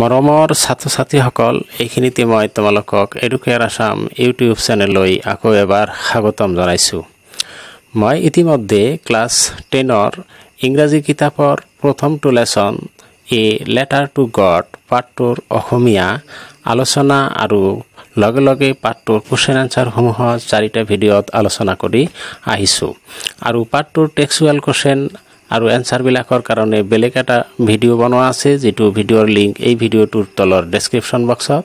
মৰমৰ ছাত্ৰ ছাত্ৰীসকল এইখিনিতে মই তোমালোকক এডুকেয়াৰ আছাম ইউটিউব চেনেললৈ আকৌ এবাৰ স্বাগতম জনাইছোঁ। মই ইতিমধ্যে ক্লাছ টেনৰ ইংৰাজী কিতাপৰ প্ৰথমটো lesson, a letter to God পাঠটোৰ Asamiya আলোচনা আৰু লগে লগে পাঠটোৰ কুৱেশ্যন এনচাৰসমূহ চাৰিটা ভিডিঅ'ত আলোচনা কৰি আহিছোঁ। আৰু পাঠটোৰ টেক্সুৱেল কুৱেশ্যন আৰু এনচাৰবিলাকৰ কাৰণে বেলেগ এটা ভিডিঅ' বনোৱা আছে, যিটো ভিডিঅ'ৰ লিংক এই ভিডিঅ'টোৰ তলৰ ডেছক্ৰিপশ্যন বক্সত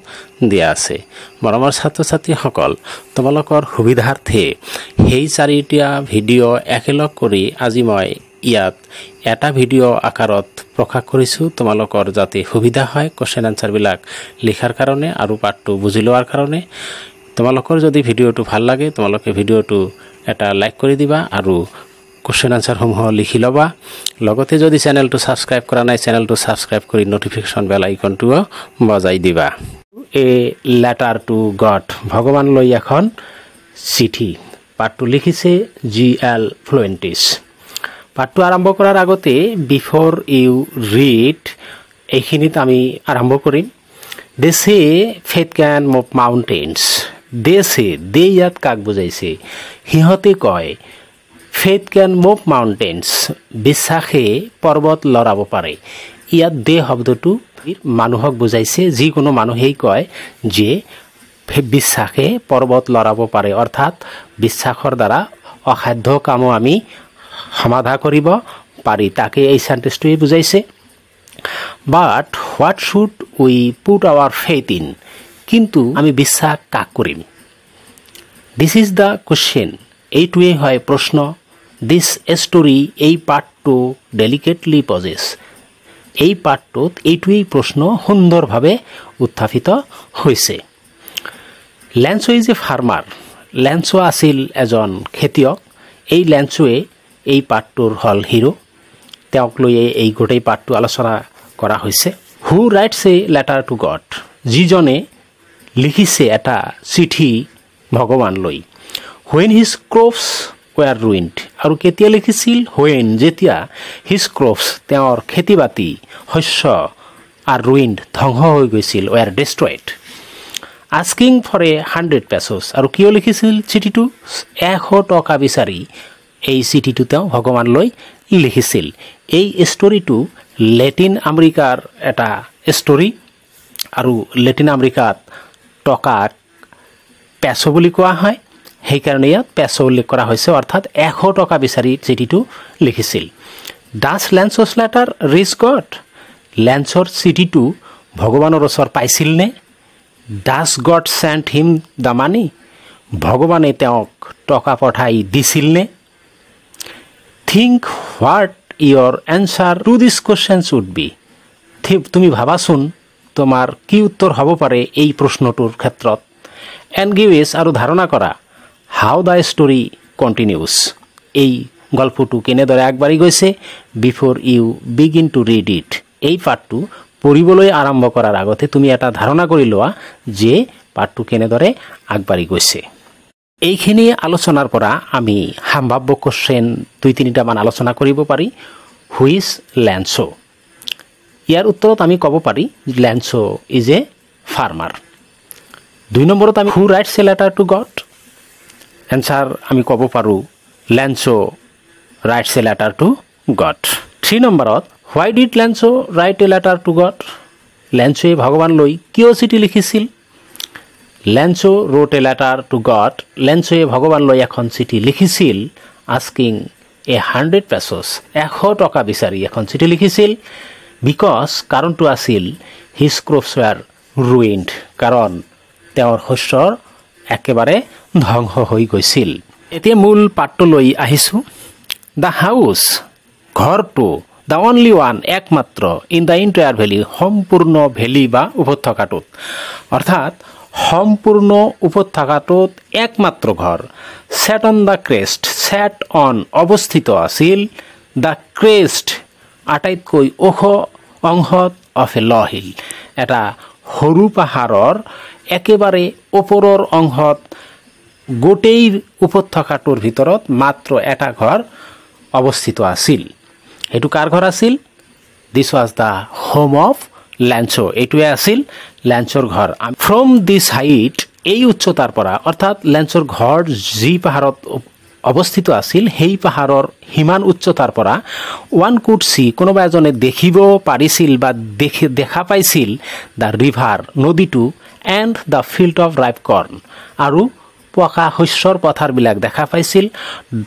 দিয়া আছে। মৰমৰ ছাত্ৰ ছাত্ৰীসকল তোমালোকৰ সুবিধাৰ্থে সেই চাৰিটা ভিডিঅ' একেলগ কৰি আজি মই ইয়াত এটা ভিডিঅ' আকাৰত প্ৰকাশ কৰিছোঁ। তোমালোকৰ যাতে সুবিধা হয় কুৱেশ্যন এনচাৰবিলাক লিখাৰ কাৰণে আৰু পাঠটো বুজি লোৱাৰ কাৰণে। তোমালোকৰ যদি ভিডিঅ'টো ভালো লাগে, তোমালোকে ভিডিঅ'টো এটা লাইক কৰি দিবা আৰু কুৱেশ্যন আনচাৰসমূহ লিখি ল'বা। লগতে যদি চেনেলটো ছাবস্ক্ৰাইব কৰা নাই চেনেলটো ছাবস্ক্ৰাইব কৰি নটিফিকেশ্যন বেল আইকনটোও বজাই দিবা। এ লেটাৰ টু গড ভগৱানলৈ এখন চিঠি। পাঠটো লিখিছে জি এল ফ্লুৱেণ্টিছ পাঠটো আৰম্ভ কৰাৰ আগতে বিফৰ ইউ ৰিড এইখিনিত আমি আৰম্ভ কৰিম। দে চে ফেট কেন মাউণ্টেইনছ দে চে দে ইয়াত কাক বুজাইছে? সিহঁতে কয় ফেথ কেন মুভ মাউণ্টেইনছ বিশ্বাসে পৰ্বত লৰাব পাৰে ইয়াত দে শব্দটো মানুহক বুজাইছে, যিকোনো মানুহেই কয় যে বিশ্বাসে পৰ্বত লৰাব পাৰে। অৰ্থাৎ বিশ্বাসৰ দ্বাৰা অসাধ্য কামো আমি সমাধা কৰিব পাৰি। তাকে এই চেণ্টেঞ্চটোৱে বুজাইছে। But what should we put our faith in কিন্তু আমি বিশ্বাস কাক কৰিম? দিছ ইজ দ্য কুৱেশ্যন এইটোৱেই হয় প্ৰশ্ন। দিছ ষ্টৰি এই পাঠটো ডেলিকেটলি পজেছ এই পাঠটোত এইটোৱেই প্ৰশ্ন সুন্দৰভাৱে উত্থাপিত হৈছে। লেন্সো ইজ এ ফাৰ্মাৰ লেন্সো আছিল এজন খেতিয়ক। এই লেন্সোৱে এই পাঠটোৰ হ'ল হিৰো। তেওঁক লৈয়ে এই গোটেই পাঠটো আলোচনা কৰা হৈছে। Who writes a letter to God যিজনে লিখিছে এটা চিঠি ভগৱানলৈ। When his crops were ruined আৰু কেতিয়া লিখিছিল? হুৱেন যেতিয়া হিজ ক্ৰপছ তেওঁৰ খেতি বাতি শস্য আৰু ৰুইণ্ড ধ্বংস হৈ গৈছিল were destroyed asking for a hundred pesos আৰু কিয় লিখিছিল চিঠিটো? এশ টকা বিচাৰি এই চিঠিটো তেওঁ ভগৱানলৈ লিখিছিল। এই ষ্টৰিটো লেটিন আমেৰিকাৰ এটা ষ্টৰি আৰু লেটিন আমেৰিকাত টকাক পেচ' বুলি কোৱা হয়। সেইকাৰণে ইয়াত পেছ' উল্লেখ কৰা হৈছে অৰ্থাৎ এশ টকা বিচাৰি চিঠিটো লিখিছিল। Does Lencho's letter reach God লেন্সৰ চিঠিটো ভগৱানৰ ওচৰ পাইছিলনে does God sent him the money ভগৱানে তেওঁক টকা পঠাই দিছিলনে think what your answer to this questions would be. তুমি ভাবাচোন তোমাৰ কি উত্তৰ হ'ব পাৰে এই প্ৰশ্নটোৰ ক্ষেত্ৰত। এনগিৱেজ আৰু ধাৰণা কৰা হাউ দ্য ষ্টৰি কণ্টিনিউছ এই গল্পটো কেনেদৰে আগবাঢ়ি গৈছে before you begin to read it. এই পাঠটো পঢ়িবলৈ আৰম্ভ কৰাৰ আগতে তুমি এটা ধাৰণা কৰি লোৱা যে পাঠটো কেনেদৰে আগবাঢ়ি গৈছে। এইখিনি আলোচনাৰ পৰা আমি সাম্ভাৱ্য কুৱেশ্যন দুই তিনিটামান আলোচনা কৰিব পাৰি। হুইচ লেন্সো ইয়াৰ উত্তৰত আমি ক'ব পাৰি লেন্সো ইজ এ ফাৰ্মাৰ দুই নম্বৰত আমি who writes a letter to God answer আমি ক'ব পাৰোঁ Lencho writes a letter to God three নম্বৰত why did Lencho write a letter to God লেন্সোৱে ভগৱানলৈ কিয় চিঠি লিখিছিল? Lencho wrote a letter to God লেন্সোৱে ভগৱানলৈ এখন চিঠি লিখিছিল আস্কিং এ হাণ্ড্ৰেড পেচছ এশ টকা বিচাৰি এখন চিঠি লিখিছিল বিকজ কাৰণটো আছিল হিজ ক্ৰপছ ৱেৰ ৰুইণ্ড কাৰণ তেওঁৰ শস্যৰ একেবাৰে ধ্বংস হৈ গৈছিল। এতিয়া মূল পাঠটোলৈ আহিছোঁ। দ্য হাউচ ঘৰটো দ্য অনলি ওৱান একমাত্ৰ ইন দ্য ইণ্টায়াৰ ভেলী সম্পূৰ্ণ ভেলী বা উপত্যকাটোত। অৰ্থাৎ, সম্পূৰ্ণ উপত্যকাটোত একমাত্ৰ ঘৰ। Set on the crest set on অৱস্থিত আছিল দ্য ক্ৰেষ্ট আটাইতকৈ ওখ অংশত অফ এ ল হিল এটা সৰু পাহাৰৰ একেবাৰে ওপৰৰ অংশত গোটেই উপত্যকাটোৰ ভিতৰত মাত্ৰ এটা ঘৰ অৱস্থিত আছিল। সেইটো কাৰ ঘৰ আছিল? This was the home of Lencho এইটোৱে আছিল লেঞ্চৰ ঘৰ। ফ্ৰম দিছ হাইট এই উচ্চতাৰ পৰা অৰ্থাৎ লেঞ্চৰ ঘৰ যি পাহাৰত অৱস্থিত আছিল সেই পাহাৰৰ সিমান উচ্চতাৰ পৰা ওৱান কুড চি কোনোবা এজনে দেখিব পাৰিছিল বা দেখি দেখা পাইছিল দ্য ৰিভাৰ নদীটো and the field of ripe corn আৰু পকা শস্যৰ পথাৰবিলাক দেখা পাইছিল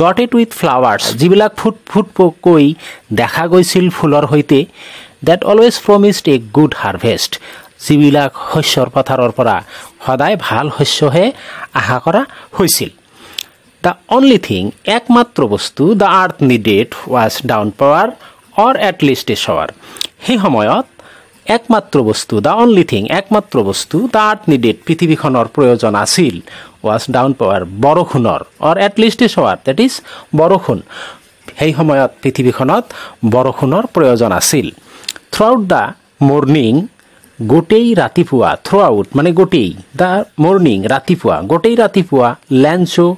ডটেড উইথ ফ্লাৱাৰ্ছ যিবিলাক ফুট ফুট পকৈ দেখা গৈছিল ফুলৰ সৈতে that always promised a good harvest যিবিলাক শস্যৰ পথাৰৰ পৰা সদায় ভাল শস্যহে আশা কৰা হৈছিল। দ্য অনলি থিং একমাত্ৰ বস্তু the earth needed was downpour or at least a shower সেই সময়ত একমাত্ৰ বস্তু দ্য অনলি থিং একমাত্ৰ বস্তু দ্য আৰ্থ নিডেড পৃথিৱীখনৰ প্ৰয়োজন আছিল ৱাজ ডাউন পাৱাৰ বৰষুণৰ or at least a shower that is বৰষুণ. সেই সময়ত পৃথিৱীখনত বৰষুণৰ প্ৰয়োজন আছিল। থ্ৰু আউট দ্য মৰ্ণিং গোটেই ৰাতিপুৱা থ্ৰু আউট মানে গোটেই দ্য মৰ্ণিং ৰাতিপুৱা, গোটেই ৰাতিপুৱা Lencho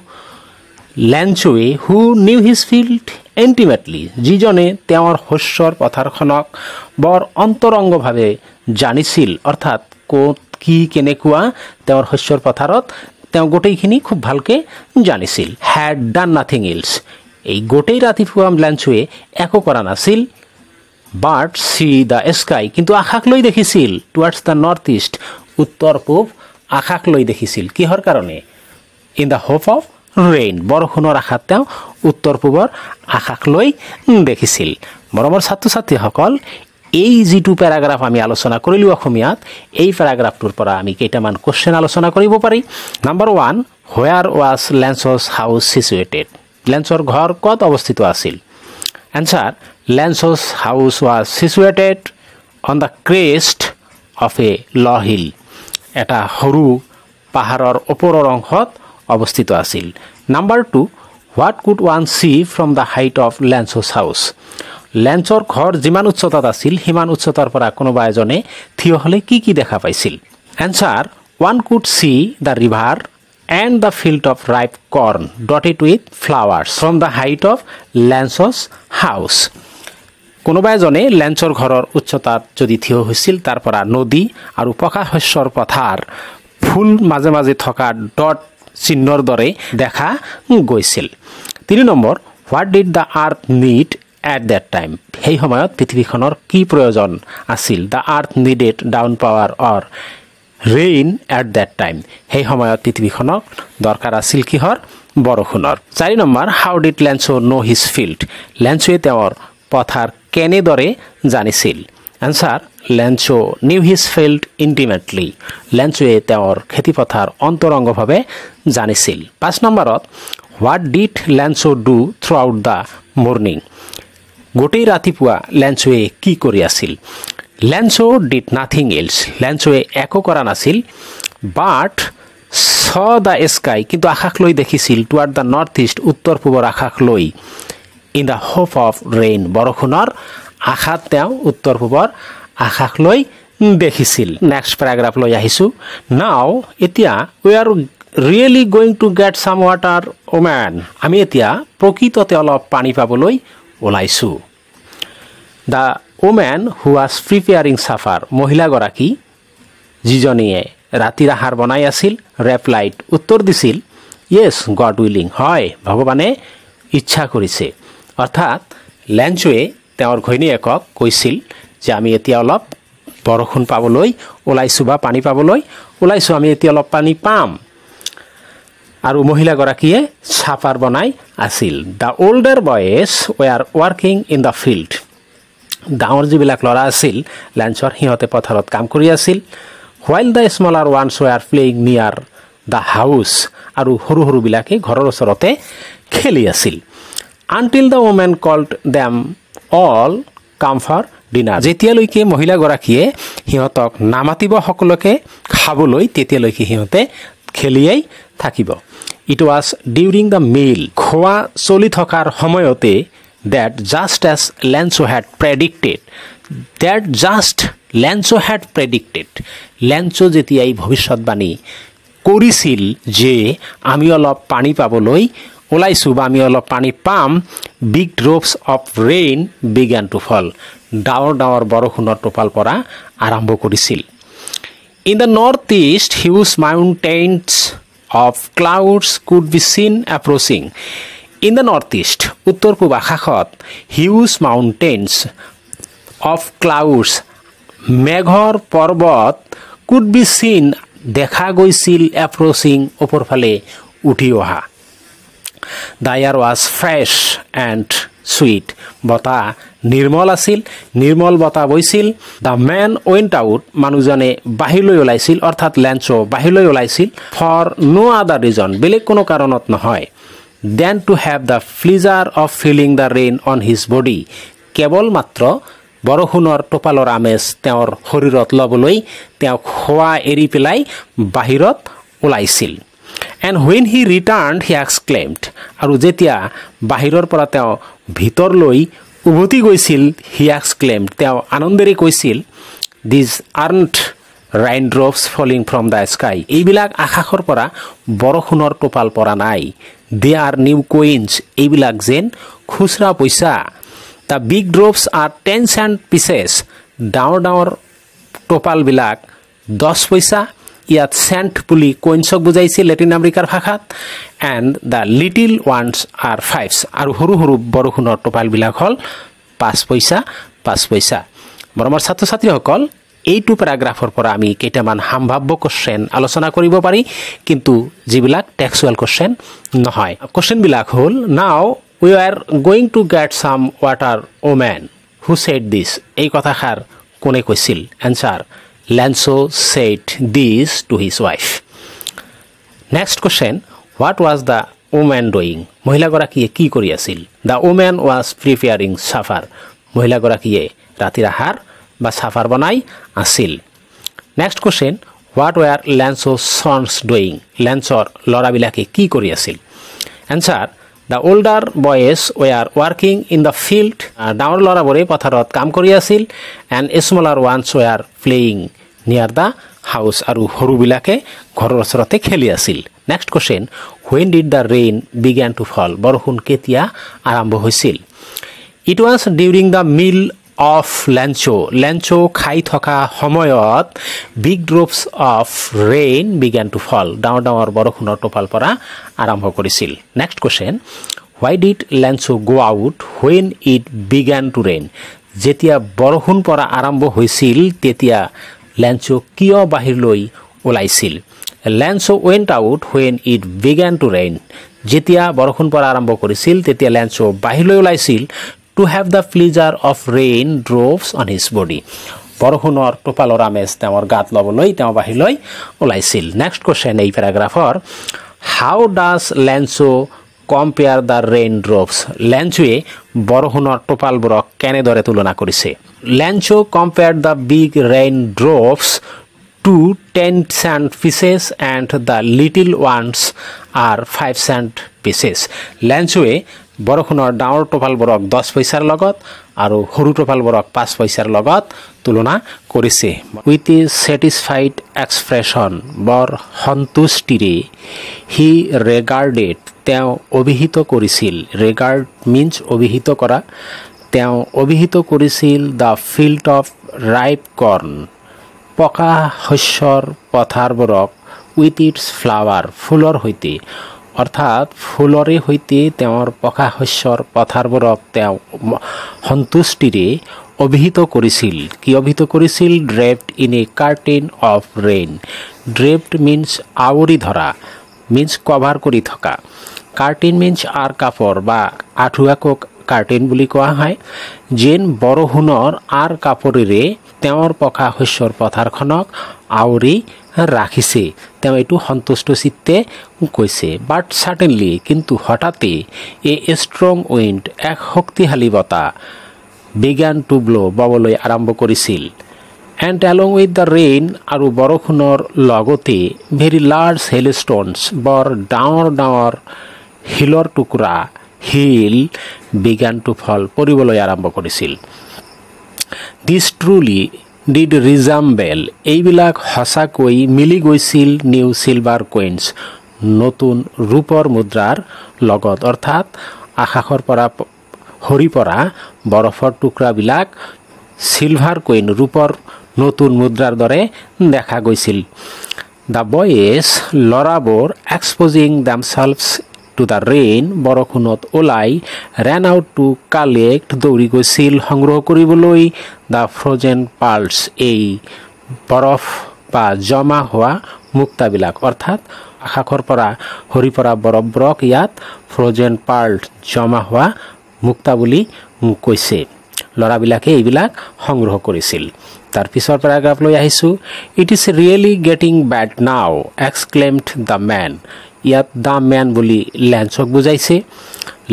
লেঞ্চৱে who knew his field intimately যিজনে তেওঁৰ শস্যৰ পথাৰখনক বৰ অন্তৰংগভাৱে জানিছিল, অৰ্থাৎ ক'ত কি কেনেকুৱা তেওঁৰ শস্যৰ পথাৰত, তেওঁ গোটেইখিনি খুব ভালকৈ জানিছিল। হেড ডান নাথিং ইলছ এই গোটেই ৰাতিপুৱা লেঞ্চৱে একো কৰা নাছিল বাট চি দ্য স্কাই কিন্তু আকাশ লৈ দেখিছিল টুৱাৰ্ডছ দ্য নৰ্থ ইষ্ট উত্তৰ পূব আকাশ লৈ দেখিছিল। কিহৰ কাৰণে? In the hope of rain বৰষুণৰ আশাত তেওঁ উত্তৰ পূবৰ আকাশ লৈ দেখিছিল। মৰমৰ ছাত্ৰ ছাত্ৰীসকল এই যিটো পেৰাগ্ৰাফ আমি আলোচনা কৰিলোঁ অসমীয়াত, এই পেৰাগ্ৰাফটোৰ পৰা আমি কেইটামান কুৱেশ্যন আলোচনা কৰিব পাৰি। Number one where was Lencho's house situated লেঞ্চৰ ঘৰ ক'ত অৱস্থিত আছিল? Answer Lencho's house was situated on the crest of a low hill এটা সৰু পাহাৰৰ ওপৰৰ অংশত অৱস্থিত আছিল। Number two what could one see from the height of Lencho's house লেঞ্চৰ ঘৰ যিমান উচ্চতাত আছিল, সিমান উচ্চতাৰ পৰা কোনোবা এজনে থিয় হ'লে কি কি দেখা পাইছিল? Answer one could see the river and the field of ripe corn dotted with flowers from the height of Lencho's house কোনোবা এজনে লেঞ্চৰ ঘৰৰ উচ্চতাত যদি থিয় হৈছিল, তাৰ পৰা নদী আৰু পকা শস্যৰ পথাৰ ফুল মাজে মাজে থকা ডট চিহ্নৰ দৰে দেখা গৈছিল। তিনি number what did the earth need at that time সেই সময়ত পৃথিৱীখনৰ কি প্ৰয়োজন আছিল? The earth needed downpour or rain at that time সেই সময়ত পৃথিৱীখনক দৰকাৰ আছিল কিহৰ? বৰষুণৰ। চাৰি number how did Lencho know' his field লেঞ্চোৱে তেওঁৰ পথাৰ কেনেদৰে জানিছিল? Answer Lencho knew his field intimately লেঞ্চোৱে তেওঁৰ খেতিপথাৰ অন্তৰংগভাৱে জানিছিল পাঁচ নম্বৰত what did Lencho do throughout the morning গোটেই ৰাতিপুৱা লেঞ্চোৱে কি কৰি আছিল লেঞ্চো ডিড নাথিং এলছ লেঞ্চোৱে একো কৰা নাছিল বাট চ দ্য স্কাই কিন্তু আকাশ লৈ দেখিছিল টুৱাৰ্ড দ্য নৰ্থ ইষ্ট উত্তৰ পূবৰ আকাশ লৈ in the hope of rain বৰষুণৰ আশাত তেওঁ উত্তৰ পূবৰ আকাশ লৈ দেখিছিল। নেক্সট পেৰাগ্ৰাফ লৈ আহিছোঁ। নাও এতিয়া we are really going to get some water woman আমি এতিয়া প্ৰকৃততে অলপ পানী পাবলৈ ওলাইছোঁ। The woman who was preparing supper মহিলাগৰাকী, যিজনীয়ে ৰাতিৰ আহাৰ বনাই আছিল ৰেপ্লাইট উত্তৰ দিছিল য়েছ গড উইলিং হয়, ভগৱানে ইচ্ছা কৰিছে। অৰ্থাৎ লেঞ্চুৱে তেওঁৰ ঘৈণীয়েকক কৈছিল যে আমি এতিয়া অলপ বৰষুণ পাবলৈ ওলাইছোঁ বা পানী পাবলৈ ওলাইছোঁ আমি এতিয়া অলপ পানী পাম। আৰু মহিলাগৰাকীয়ে চাফাৰ বনাই আছিল। The older boys were working in the field ডাঙৰ যিবিলাক ল'ৰা আছিল লেঞ্চৰ সিহঁতে পথাৰত কাম কৰি আছিল। While the smaller ones were playing near the house আৰু সৰু সৰুবিলাকে ঘৰৰ ওচৰতে খেলি আছিল। Until the woman called them all come for dinner. যেতিয়ালৈকে মহিলাগৰাকীয়ে সিহঁতক নামাতিব সকলোকে খাবলৈ, তেতিয়ালৈকে সিহঁতে খেলিয়েই থাকিব। It was during the meal খোৱা চলি থকাৰ সময়তে that just as Lencho had predicted that just Lencho had predicted Lencho যেতিয়াই ভৱিষ্যতবাণী কৰিছিল যে আমি অলপ পানী পাবলৈ ওলাইছোঁ বা আমি অলপ পানী পাম। Big drops of rain began to fall ডাৱৰ ডাৱৰ বৰষুণৰ টোপাল পৰা আৰম্ভ কৰিছিল। In the north east huge mountains of clouds could be seen approaching in the north east উত্তৰ পূব আকাশত হিউজ মাউণ্টেইনছ অফ ক্লাউডছ মেঘৰ পৰ্বত কুড বি চিন দেখা গৈছিল এপ্ৰচিং ওপৰফালে উঠি অহা। The air was fresh and sweet বতাহ নিৰ্মল আছিল নিৰ্মল বতাহ বৈছিল দ্য মেন ৱেণ্ট আউট মানুহজনে বাহিৰলৈ ওলাইছিল অৰ্থাৎ লেঞ্চ বাহিৰলৈ ওলাইছিল ফৰ ন' আদাৰ ৰিজন বেলেগ কোনো কাৰণত নহয় than to have the pleasure of feeling the rain on his body কেৱল মাত্ৰ বৰষুণৰ টোপালৰ আমেজ তেওঁৰ শৰীৰত ল'বলৈ তেওঁক খোৱা এৰি পেলাই বাহিৰত ওলাইছিল and when he return he exclaimed আৰু যেতিয়া বাহিৰৰ পৰা তেওঁ ভিতৰলৈ উভতি গৈছিল হি এক্সক্লেইমড তেওঁ আনন্দেৰে কৈছিল these aren't rain drops falling from the sky এইবিলাক আকাশৰ পৰা বৰষুণৰ টোপাল পৰা নাই। দে আৰ নিউ কুইন্স এইবিলাক যেন খুচৰা পইচা। The big drops are ten cent pieces ডাঙৰ ডাঙৰ টোপালবিলাক দহ পইচা ইয়াত চেণ্ট বুলি কুইন্সক বুজাইছিল লেটিন আমেৰিকাৰ ভাষাত and the little ones are fives আৰু সৰু সৰু বৰষুণৰ টোপালবিলাক হ'ল পাঁচ পইচা পাঁচ পইচা। মৰমৰ ছাত্ৰ ছাত্ৰীসকল এইটো পেৰাগ্ৰাফৰ পৰা আমি কেইটামান সাম্ভাৱ্য কুৱেশ্যন আলোচনা কৰিব পাৰি, কিন্তু যিবিলাক টেক্সুৱেল কুৱেশ্যন নহয়। কুৱেশ্যনবিলাক হ'ল now we are going to get some water oh' who said this এই কথাষাৰ কোনে কৈছিল? Answer Lencho said this to his wife next question what was the woman doing মহিলাগৰাকীয়ে কি কৰি আছিল? The woman was preparing supper মহিলাগৰাকীয়ে ৰাতিৰ আহাৰ বা চাফাৰ বনাই আছিল। Next question what were Lencho sons doing লেঞ্চৰ ল'ৰাবিলাকে কি কৰি আছিল? Answer the older boys were working in the field ডাঙৰ ল'ৰাবোৰে পথাৰত কাম কৰি আছিল and smaller ones were playing near the house আৰু সৰুবিলাকে ঘৰৰ ওচৰতে খেলি আছিল। Next question when did the rain began to fall বৰষুণ কেতিয়া আৰম্ভ হৈছিল? It was during the meal of Lencho Lencho খাই থকা সময়ত big drops of rain began to fall ডাঙৰ ডাঙৰ বৰষুণৰ টোপাল পৰা আৰম্ভ কৰিছিল next question why did Lencho go' out when it began to rain যেতিয়া বৰষুণ পৰা আৰম্ভ হৈছিল তেতিয়া লেঞ্চো কিয় বাহিৰলৈ ওলাইছিল Lencho went out when it began to rain যেতিয়া বৰষুণ পৰা আৰম্ভ কৰিছিল তেতিয়া লেঞ্চো বাহিৰলৈ ওলাইছিল to have the pleasure of rain drops on his body বৰষুণৰ টোপালৰ আমেজ তেওঁৰ গাত ল'বলৈ তেওঁ বাহিৰলৈ ওলাইছিল। নেক্সট কুৱেশ্যন এই পেৰাগ্ৰাফৰ how does Lencho compare the rain drops লেঞ্চোৱে বৰষুণৰ টোপালবোৰক কেনেদৰে তুলনা কৰিছে Lencho compare the big rain drops to ten cent pieces and the little ones are five cent pieces লেঞ্চোৱে বৰষুণৰ ডাঙৰ টোপালবোৰক দহ পইচাৰ লগত আৰু সৰু টোপালবোৰক পাঁচ পইচাৰ লগত তুলনা কৰিছে। উইথ ইজ ছেটিছফাইড এক্সপ্ৰেশ্যন বৰ সন্তুষ্টিৰে হি ৰেগাৰ্ডেড তেওঁ অভিহিত কৰিছিল। ৰেগাৰ্ড মিনছ অভিহিত কৰা। তেওঁ অভিহিত কৰিছিল the field of ripe corn পকা শস্যৰ পথাৰবোৰক উইথ ইটছ ফ্লাৱাৰ ফুলৰ সৈতে। অৰ্থাৎ ফুলৰে সৈতে তেওঁৰ পকা শস্যৰ পথাৰবোৰক তেওঁ সন্তুষ্টিৰে অভিহিত কৰিছিল কি অভিহিত কৰিছিল draped in a curtain of rain draped means আৱৰি ধৰা মিনছ কভাৰ কৰি থকা। কাৰ্টেইন মিনছ আৰ কাপোৰ বা আঁঠুৱাকক কাৰ্টেইন বুলি কোৱা হয়। যেন বৰষুণৰ আৰ কাপোৰেৰে তেওঁৰ পকা শস্যৰ পথাৰখনক আৱৰি ৰাখিছে তেওঁ এইটো সন্তুষ্ট চিত্তে কৈছে। বাট চাৰ্টেনলি কিন্তু হঠাতে এ ষ্ট্ৰং উইণ্ড এক শক্তিশালী বতাহ বিজ্ঞান টু ব্ল' ববলৈ আৰম্ভ কৰিছিল। And along with the rain আৰু বৰষুণৰ লগতে ভেৰি লাৰ্জ হেল ষ্ট'নছ বৰ ডাঙৰ ডাঙৰ শিলৰ টুকুৰা শিল বিজ্ঞান টু ফল পৰিবলৈ আৰম্ভ কৰিছিল। দিছ ট্ৰুলি ডিড ৰিজাম্বেল এইবিলাক সঁচাকৈ মিলি গৈছিল নিউ চিলভাৰ কুইন্স নতুন ৰূপৰ মুদ্ৰাৰ লগত। অৰ্থাৎ আকাশৰ পৰা সৰি পৰা বৰফৰ টুকুৰাবিলাক চিলভাৰ কুইন ৰূপৰ নতুন মুদ্ৰাৰ দৰে দেখা গৈছিল। দ্য বয়েজ ল'ৰাবোৰ exposing themselves to the rain বৰষুণত ওলাই ৰেন আউট টু কালেক্ট দৌৰি গৈছিল, সংগ্ৰহ কৰিবলৈ দ্য ফ্ৰজেন পাৰ্লছ এই বৰফ বা জমা হোৱা মুক্তাবিলাক। অৰ্থাৎ আকাশৰ পৰা সৰি পৰা বৰফবোৰক ইয়াত ফ্ৰজেন পাৰ্ল জমা হোৱা মুক্তা বুলি কৈছে। ল'ৰাবিলাকে এইবিলাক সংগ্ৰহ কৰিছিল। তাৰ পিছৰ পেৰাগ্ৰাফ লৈ আহিছোঁ। It is really getting bad now exclaimed the man ইয়াত দ্য মেন বুলি লেঞ্চক বুজাইছে।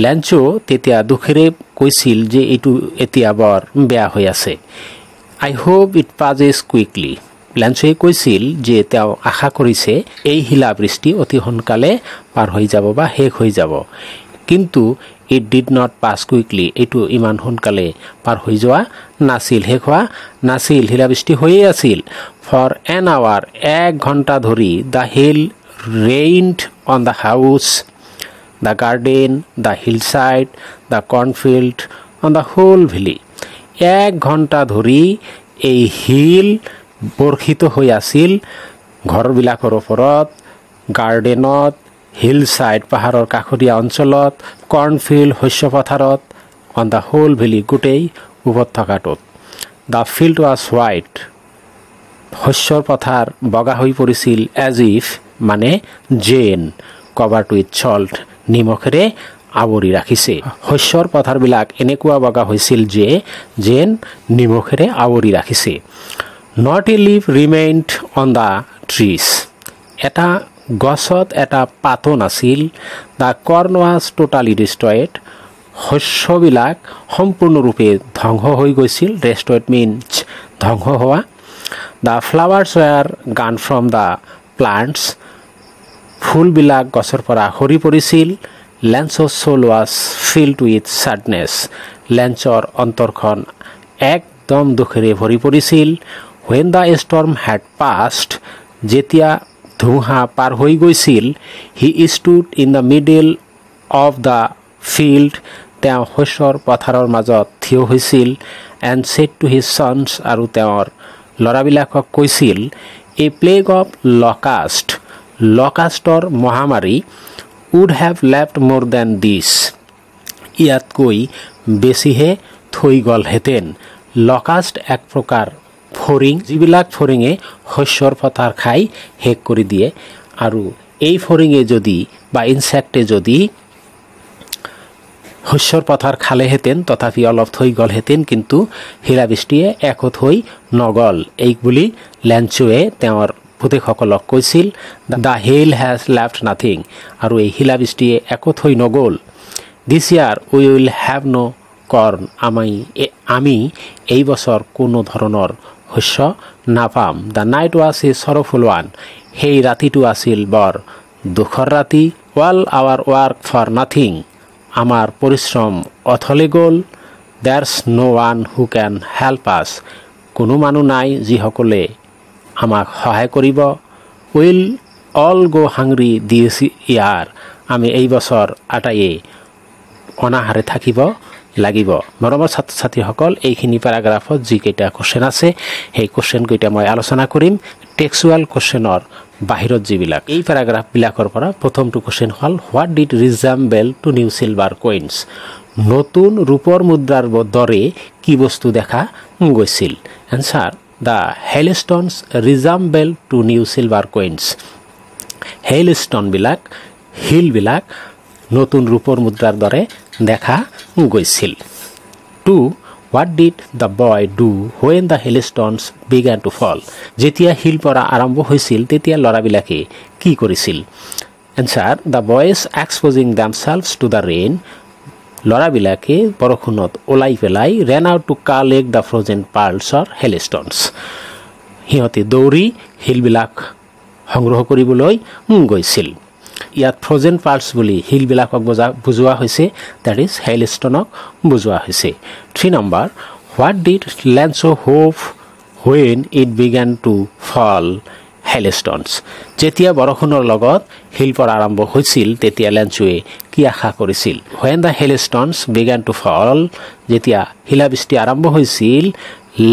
লেঞ্চো তেতিয়া দুখেৰে কৈছিল যে এইটো এতিয়া বৰ বেয়া হৈ আছে। I hope it passes quickly লেঞ্চয়ে কৈছিল যে তেওঁ আশা কৰিছে, এই শিলাবৃষ্টি অতি সোনকালে পাৰ হৈ যাব বা শেষ হৈ যাব। কিন্তু it did not pass quickly এইটো ইমান সোনকালে পাৰ হৈ যোৱা নাছিল। শেষ হোৱা নাছিল। শিলাবৃষ্টি হৈয়ে আছিল। ফৰ এন আৱাৰ এক ঘণ্টা ধৰি the hail on the house the garden the hillside the cornfield on the whole valley এক ঘণ্টা ধৰি এই শিল বৰ্ষিত হৈ আছিল। ঘৰবিলাকৰ ওপৰত, গাৰ্ডেনত হিল ছাইড পাহাৰৰ কাষৰীয়া অঞ্চলত কৰ্ণফিল্ড শস্য পথাৰত অন দ্য হোল ভেলি গোটেই উপত্যকাটোত দ্য ফিল্ড ৱাজ হোৱাইট শস্যৰ পথাৰ বগা হৈ পৰিছিল এজ ইফ মানে জেন। কভাৰটো ইট চল্ট নিমখেৰে আৱৰি ৰাখিছে শস্যৰ পথাৰবিলাক এনেকুৱা বগা হৈছিল যে যেন নিমখেৰে আৱৰি ৰাখিছে। Not a leaf remained on the trees. এটা গছত এটা পাতো নাছিল the corn was totally destroyed. শস্যবিলাক সম্পূৰ্ণৰূপে ধ্বংস হৈ গৈছিল। ৰেষ্ট্ৰয়েড মিনছ ধ্বংস হোৱা। দ্য ফ্লাৱাৰ্ছ ৱেৰ গান ফ্ৰম দ্য প্লাণ্টছ। ফুলবিলাক গছৰ পৰা সৰি পৰিছিল। লেঞ্চৰ soul was filled with sadness লেঞ্চৰ অন্তৰখন একদম দুখেৰে ভৰি পৰিছিল। When the storm had passed যেতিয়া ধুমুহা পাৰ হৈ গৈছিল he stood in the middle of the field তেওঁ শস্যৰ পথাৰৰ মাজত থিয় হৈছিল এণ্ড ছেট টু হিজ চনছ আৰু তেওঁৰ ল'ৰাবিলাকক কৈছিল এ প্লেগ অফ লকাষ্ট লকাষ্টৰ মহামাৰী উড হেভ লেফ্ট মোৰ দেন দিছ ইয়াতকৈ বেছিহে থৈ গ'লহেঁতেন লকাষ্ট এক প্ৰকাৰ ফৰিং যিবিলাক ফৰিঙে শস্যৰ পথাৰ খাই শেষ কৰি দিয়ে। আৰু এই ফৰিঙে যদি বা ইনচেক্টে যদি শস্যৰ পথাৰ খালেহেঁতেন তথাপি অলপ থৈ গ'লহেঁতেন কিন্তু শিলাবৃষ্টিয়ে একত হৈ নগ'ল। এই বুলি লেঞ্চুৱে তেওঁৰ পুতেকসকলক কৈছিল, the hail has left nothing আৰু এই শিলাবৃষ্টিয়ে একত হৈ নগ'ল। দিছ ইয়াৰ উই উইল হেভ ন' কৰ্ণ আমি আমি এই বছৰ কোনো ধৰণৰ শস্য নাপাম। The night was a sorrowful one সেই ৰাতিটো আছিল বৰ দুখৰ ৰাতি। All our work for nothing আমাৰ পৰিশ্ৰম অথলে গ'ল। দেয়াৰ্ছ ন' ওৱান হু কেন হেল্প আছ কোনো মানুহ নাই যিসকলে আমাক সহায় কৰিব উইল অল গ' হাংৰি দিছ ইয়াৰ। আমি এই বছৰ আটাইয়ে অনাহাৰে থাকিব লাগিব। মৰমৰ ছাত্ৰ ছাত্ৰীসকল এইখিনি পেৰাগ্ৰাফত যিকেইটা কুৱেশ্যন আছে, সেই কুৱেশ্যনকেইটা মই আলোচনা কৰিম। টেক্সুৱেল কুৱেশ্যনৰ বাহিৰত যিবিলাক। এই পেৰাগ্ৰাফবিলাকৰ পৰা প্ৰথমটো কুৱেশ্যন হ'ল what did resemble to new silver coins নতুন ৰূপৰ মুদ্ৰাৰ দৰে কি বস্তু দেখা গৈছিল? Answer the hailstones resemble to new silver coins হেইলষ্টনবিলাক শিলবিলাক নতুন ৰূপৰ মুদ্ৰাৰ দৰে দেখা গৈছিল। Two what did the boy do when the hailstones began to fall? যেতিয়া শিল পৰা আৰম্ভ হৈছিল, তেতিয়া ল'ৰাবিলাকে কি কৰিছিল? Answer the boys exposing themselves to the rain ল'ৰাবিলাকে বৰষুণত ওলাই পেলাই ran out to collect the frozen পাৰ্লছৰ hailstones. সিহঁতে দৌৰি শিলবিলাক সংগ্ৰহ কৰিবলৈ গৈছিল। ইয়াত ফ্ৰজেন পাৰ্টছ বুলি শিলবিলাকক বুজা বুজোৱা হৈছে দেট ইজ হেইলষ্টনক বুজোৱা হৈছে। Three number what did Lencho hope when it began to fall hailstones. যেতিয়া বৰষুণৰ লগত শিল পৰা আৰম্ভ হৈছিল, তেতিয়া লেঞ্চুৱে কি আশা কৰিছিল? When the hailstones began to fall যেতিয়া শিলাবৃষ্টি আৰম্ভ হৈছিল,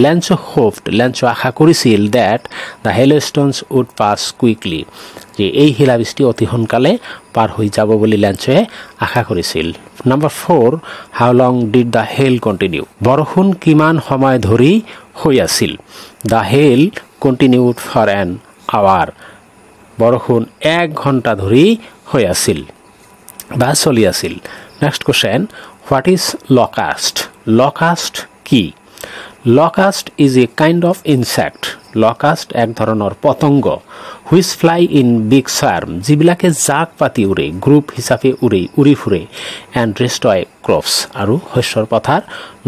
লেঞ্চো হোপড লেঞ্চো আশা কৰিছিল that the hailstones would pass quickly যে এই শিলাবৃষ্টি অতি সোনকালে পাৰ হৈ যাব বুলি লেঞ্চোৱে আশা কৰিছিল। Number four how long did the hail continue বৰষুণ কিমান সময় ধৰি হৈ আছিল? The hail continued for an hour বৰষুণ এক ধৰি হৈ আছিল বা চলি আছিল next question what is locust locust কি? Locust is a kind of insect locust এক ধৰণৰ পতংগ which fly in big swarm যিবিলাকে জাক পাতি উৰে গ্ৰুপ হিচাপে উৰে উৰি ফুৰে এণ্ড ৰিষ্টয় ক্ৰপছ আৰু শস্যৰ পথাৰ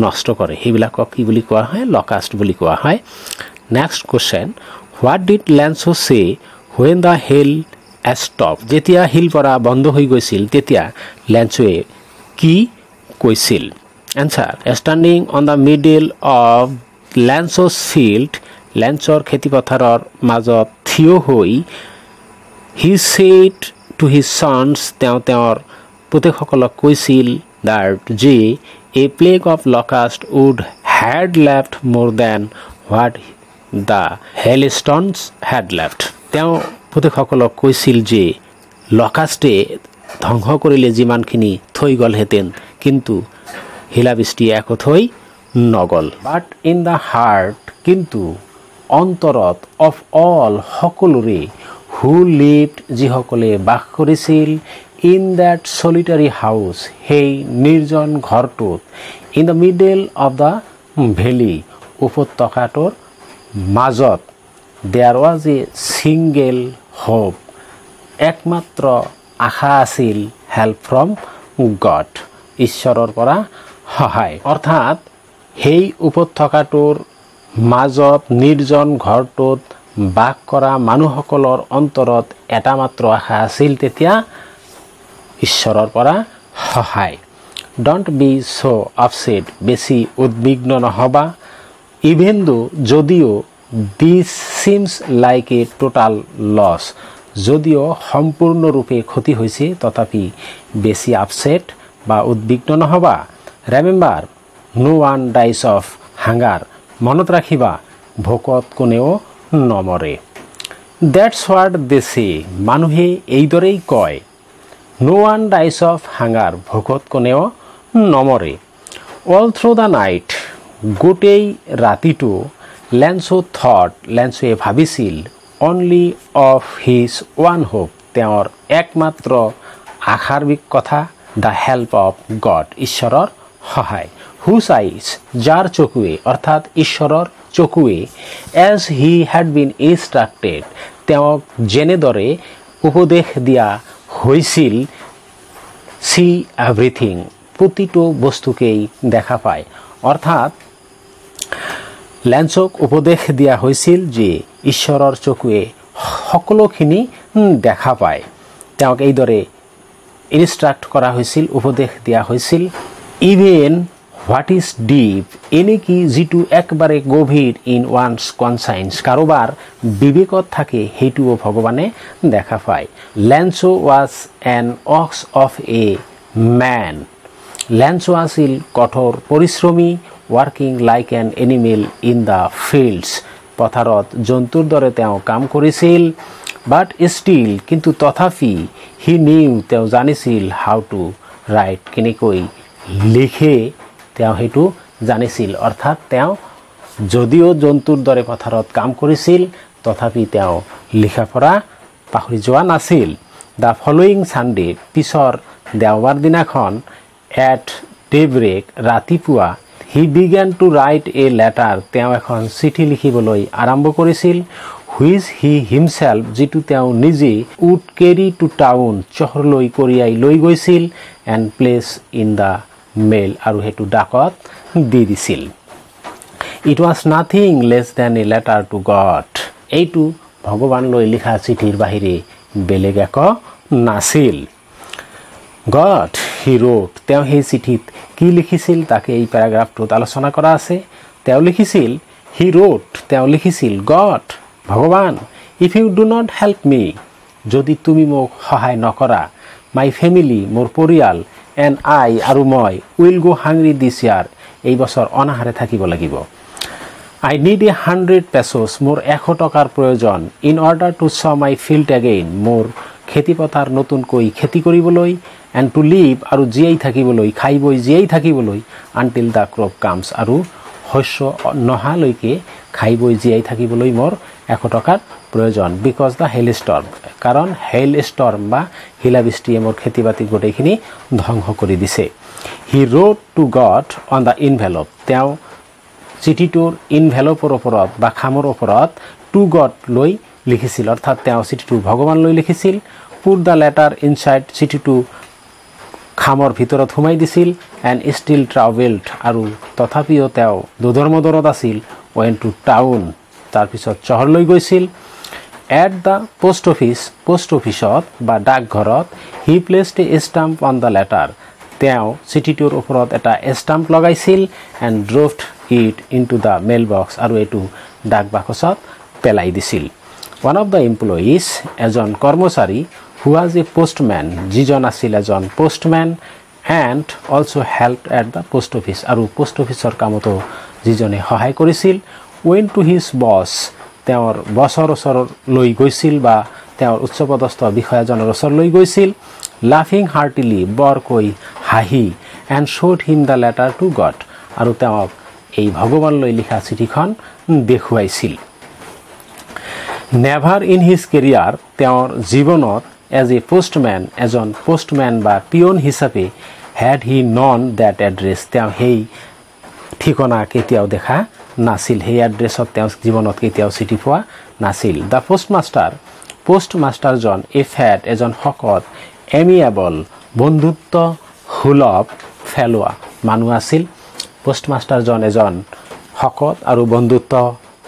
নষ্ট কৰে। সেইবিলাকক কি বুলি কোৱা হয়? লকাষ্ট বুলি কোৱা হয়। Next question what did Lencho say when the hill stopped যেতিয়া শিল পৰা বন্ধ হৈ গৈছিল তেতিয়া লেন্সোৱে কি কৈছিল? Answer standing on the middle of Lencho's field লেন্সৰ খেতিপথাৰৰ মাজত থিয় হৈ হি ছেট টু হিজ চনছ তেওঁ তেওঁৰ পুতেকসকলক কৈছিল দাৰ্ট যে a plague of locust would had left more than what the hailstones had left. তেওঁ পুতেকসকলক কৈছিল যে, লকাষ্টে ধ্বংস কৰিলে যিমানখিনি থৈ গ'লহেঁতেন, কিন্তু শিলাবৃষ্টি একো থৈ নগ'ল। বাট ইন দ্য হাৰ্ট কিন্তু অন্তৰত অফ অল সকলোৰে হু লিভড যিসকলে বাস কৰিছিল ইন দেট চলিটাৰী হাউচ সেই নিৰ্জন ঘৰটোত in the middle of the valley উপত্যকাটোৰ মাজত there was a single hope. একমাত্ৰ আশা আছিল হেল্প ফ্ৰম গড, ঈশ্বৰৰ পৰা সহায়। অৰ্থাৎ সেই উপত্যকাটোৰ মাজত নিৰ্জন ঘৰটোত বাস কৰা মানুহসকলৰ অন্তৰত এটা মাত্ৰ আশা আছিল তেতিয়া ঈশ্বৰৰ পৰা সহায়। ডণ্ট বি চ' আপছেট বেছি উদ্বিগ্ন নহ'বা। ইভেন দো যদিও this seems like a total loss যদিও সম্পূৰ্ণৰূপে ক্ষতি হৈছে তথাপি বেছি আপছেট বা উদ্বিগ্ন নহ'বা। Remember no one dies of hunger মনত ৰাখিবা ভোকত কোনেও নমৰে। ডেটছ হোৱাট দেছে মানুহে এইদৰেই কয়। No one dies of hunger ভোকত কোনেও নমৰে। অল থ্ৰু দ্য নাইট গোটেই ৰাতিটো লেন্সো থট, লেন্সোৱে ভাবিছিল only of his one hope তেওঁৰ একমাত্ৰ আশাৰ কথা দ্য হেল্প অফ গড ঈশ্বৰৰ সহায়। হুচ আইজ যাৰ চকুৱে, অৰ্থাৎ ঈশ্বৰৰ চকুৱে। এজ হি হেড বিন ইনষ্ট্ৰাক্টেড তেওঁক যেনেদৰে উপদেশ দিয়া হৈছিল চি এভৰিথিং প্ৰতিটো বস্তুকেই দেখা পায়। অৰ্থাৎ লেন্সক উপদেশ দিয়া হৈছিল যে ঈশ্বৰৰ চকুৱে সকলোখিনি দেখা পায়। তেওঁক এইদৰে ইনষ্ট্ৰাক্ট কৰা হৈছিল, উপদেশ দিয়া হৈছিল, ইভেন হোৱাট ইজ ডিপ, এনেকি যিটো একবাৰে গভীৰ ইন ওৱানছ কনচাইন্স, কাৰোবাৰ বিবেকত থাকে, সেইটোও ভগৱানে দেখা পায়। Lencho was an ox of a man Lencho আছিল কঠোৰ, পৰিশ্ৰমী working like an animal in the fields পথাৰত জন্তুৰ দৰে তেওঁ কাম কৰিছিল বাট ষ্টিল কিন্তু তথাপি হি নিউ তেওঁ জানিছিল হাউ টু ৰাইট কেনেকৈ লিখে তেওঁ সেইটো জানিছিল। অৰ্থাৎ তেওঁ যদিও জন্তুৰ দৰে পথাৰত কাম কৰিছিল, তথাপি তেওঁ লিখা পঢ়া পাহৰি যোৱা নাছিল। দ্য ফলোয়িং ছানডে পিছৰ দেওবাৰ দিনাখন এট ডে ব্ৰেক ৰাতিপুৱা he began to write a letter তেওঁ এখন চিঠি লিখিবলৈ আৰম্ভ কৰিছিল। হুইচ হি হিমছেল্ফ যিটো তেওঁ নিজে উড কেৰি টু টাউন চহৰলৈ কঢ়িয়াই লৈ গৈছিল and place in the mail আৰু সেইটো ডাকত দি দিছিল। It was nothing less than a letter to God এইটো ভগৱানলৈ লিখা চিঠিৰ বাহিৰে বেলেগ একো নাছিল। গড হি ৰোট তেওঁ সেই চিঠিত কি লিখিছিল, তাকে এই পেৰাগ্ৰাফটোত আলোচনা কৰা আছে। তেওঁ লিখিছিল হি ৰোট তেওঁ লিখিছিল গড ভগৱান if you do not help me যদি তুমি মোক সহায় নকৰা মাই ফেমিলি মোৰ পৰিয়াল এণ্ড আই আৰু মই উইল গো হাংৰি দিছ ইয়াৰ এই বছৰ অনাহাৰে থাকিব লাগিব। I need a hundred pesos মোৰ এশ টকাৰ প্ৰয়োজন ইন অৰ্ডাৰ টু চ মাই ফিল্ড এগেইন মোৰ খেতিপথাৰ নতুনকৈ খেতি কৰিবলৈ এণ্ড টু লিভ আৰু জীয়াই থাকিবলৈ খাই বৈ জীয়াই থাকিবলৈ আনটিল দ্য ক্ৰপ কামছ আৰু শস্য নহালৈকে খাই বৈ জীয়াই থাকিবলৈ মোৰ এশ টকাৰ প্ৰয়োজন। বিকজ দ্য হেল ষ্টৰ্ম কাৰণ হেল ষ্টৰ্ম বা শিলাবৃষ্টিয়ে মোৰ খেতি বাতি গোটেইখিনি ধ্বংস কৰি দিছে। He wrote to God on the envelope তেওঁ চিঠিটোৰ ইনভেলপৰ ওপৰত বা খামৰ ওপৰত টু গড লৈ লিখিছিল। অৰ্থাৎ তেওঁ চিঠিটো ভগৱানলৈ লিখিছিল। পুৰ দ্য লেটাৰ ইনচাইড চিঠিটো খামৰ ভিতৰত সোমাই দিছিল এণ্ড ষ্টিল ট্ৰাভেলড আৰু তথাপিও তেওঁ দুধৰ্মদৰত আছিল ৱেন টু টাউন তাৰপিছত চহৰলৈ গৈছিল। At the post office post অফিচত বা ডাকঘৰত he placed a stamp on the letter তেওঁ চিঠিটোৰ ওপৰত এটা ষ্টাম্প লগাইছিল and dropped it into the mail box আৰু এইটো ডাক বাকচত পেলাই দিছিল। ওৱান অফ দ্য এমপ্লয়িজ এজন কৰ্মচাৰী হু ৱাজ এ পোষ্টমেন যিজন আছিল এজন postman and also' help at the post office আৰু পোষ্ট অফিচৰ কামতো যিজনে সহায় কৰিছিল ৱেন টু হিজ বছ তেওঁৰ বছৰ ওচৰলৈ গৈছিল বা তেওঁৰ উচ্চপদস্থ বিষয়াজনৰ ওচৰলৈ গৈছিল। লাফিং হাৰ্টিলি বৰকৈ হাঁহি and showed him the letter to God আৰু তেওঁক এই ভগৱানলৈ লিখা চিঠিখন দেখুৱাইছিল। নেভাৰ ইন হিজ কেৰিয়াৰ তেওঁৰ জীৱনত এজ এ পোষ্টমেন এজন পোষ্টমেন বা পিয়ন হিচাপে had he known that address তেওঁ সেই ঠিকনা কেতিয়াও দেখা নাছিল। সেই এড্ৰেছত তেওঁ জীৱনত কেতিয়াও চিঠি পোৱা নাছিল। দ্য পোষ্টমাষ্টাৰ পোষ্টমাষ্টাৰজন এ ফেট এজন শকত এমিয়েবল বন্ধুত্ব সুলভ ফেলোৱা মানুহ আছিল। পোষ্টমাষ্টাৰজন এজন শকত আৰু বন্ধুত্ব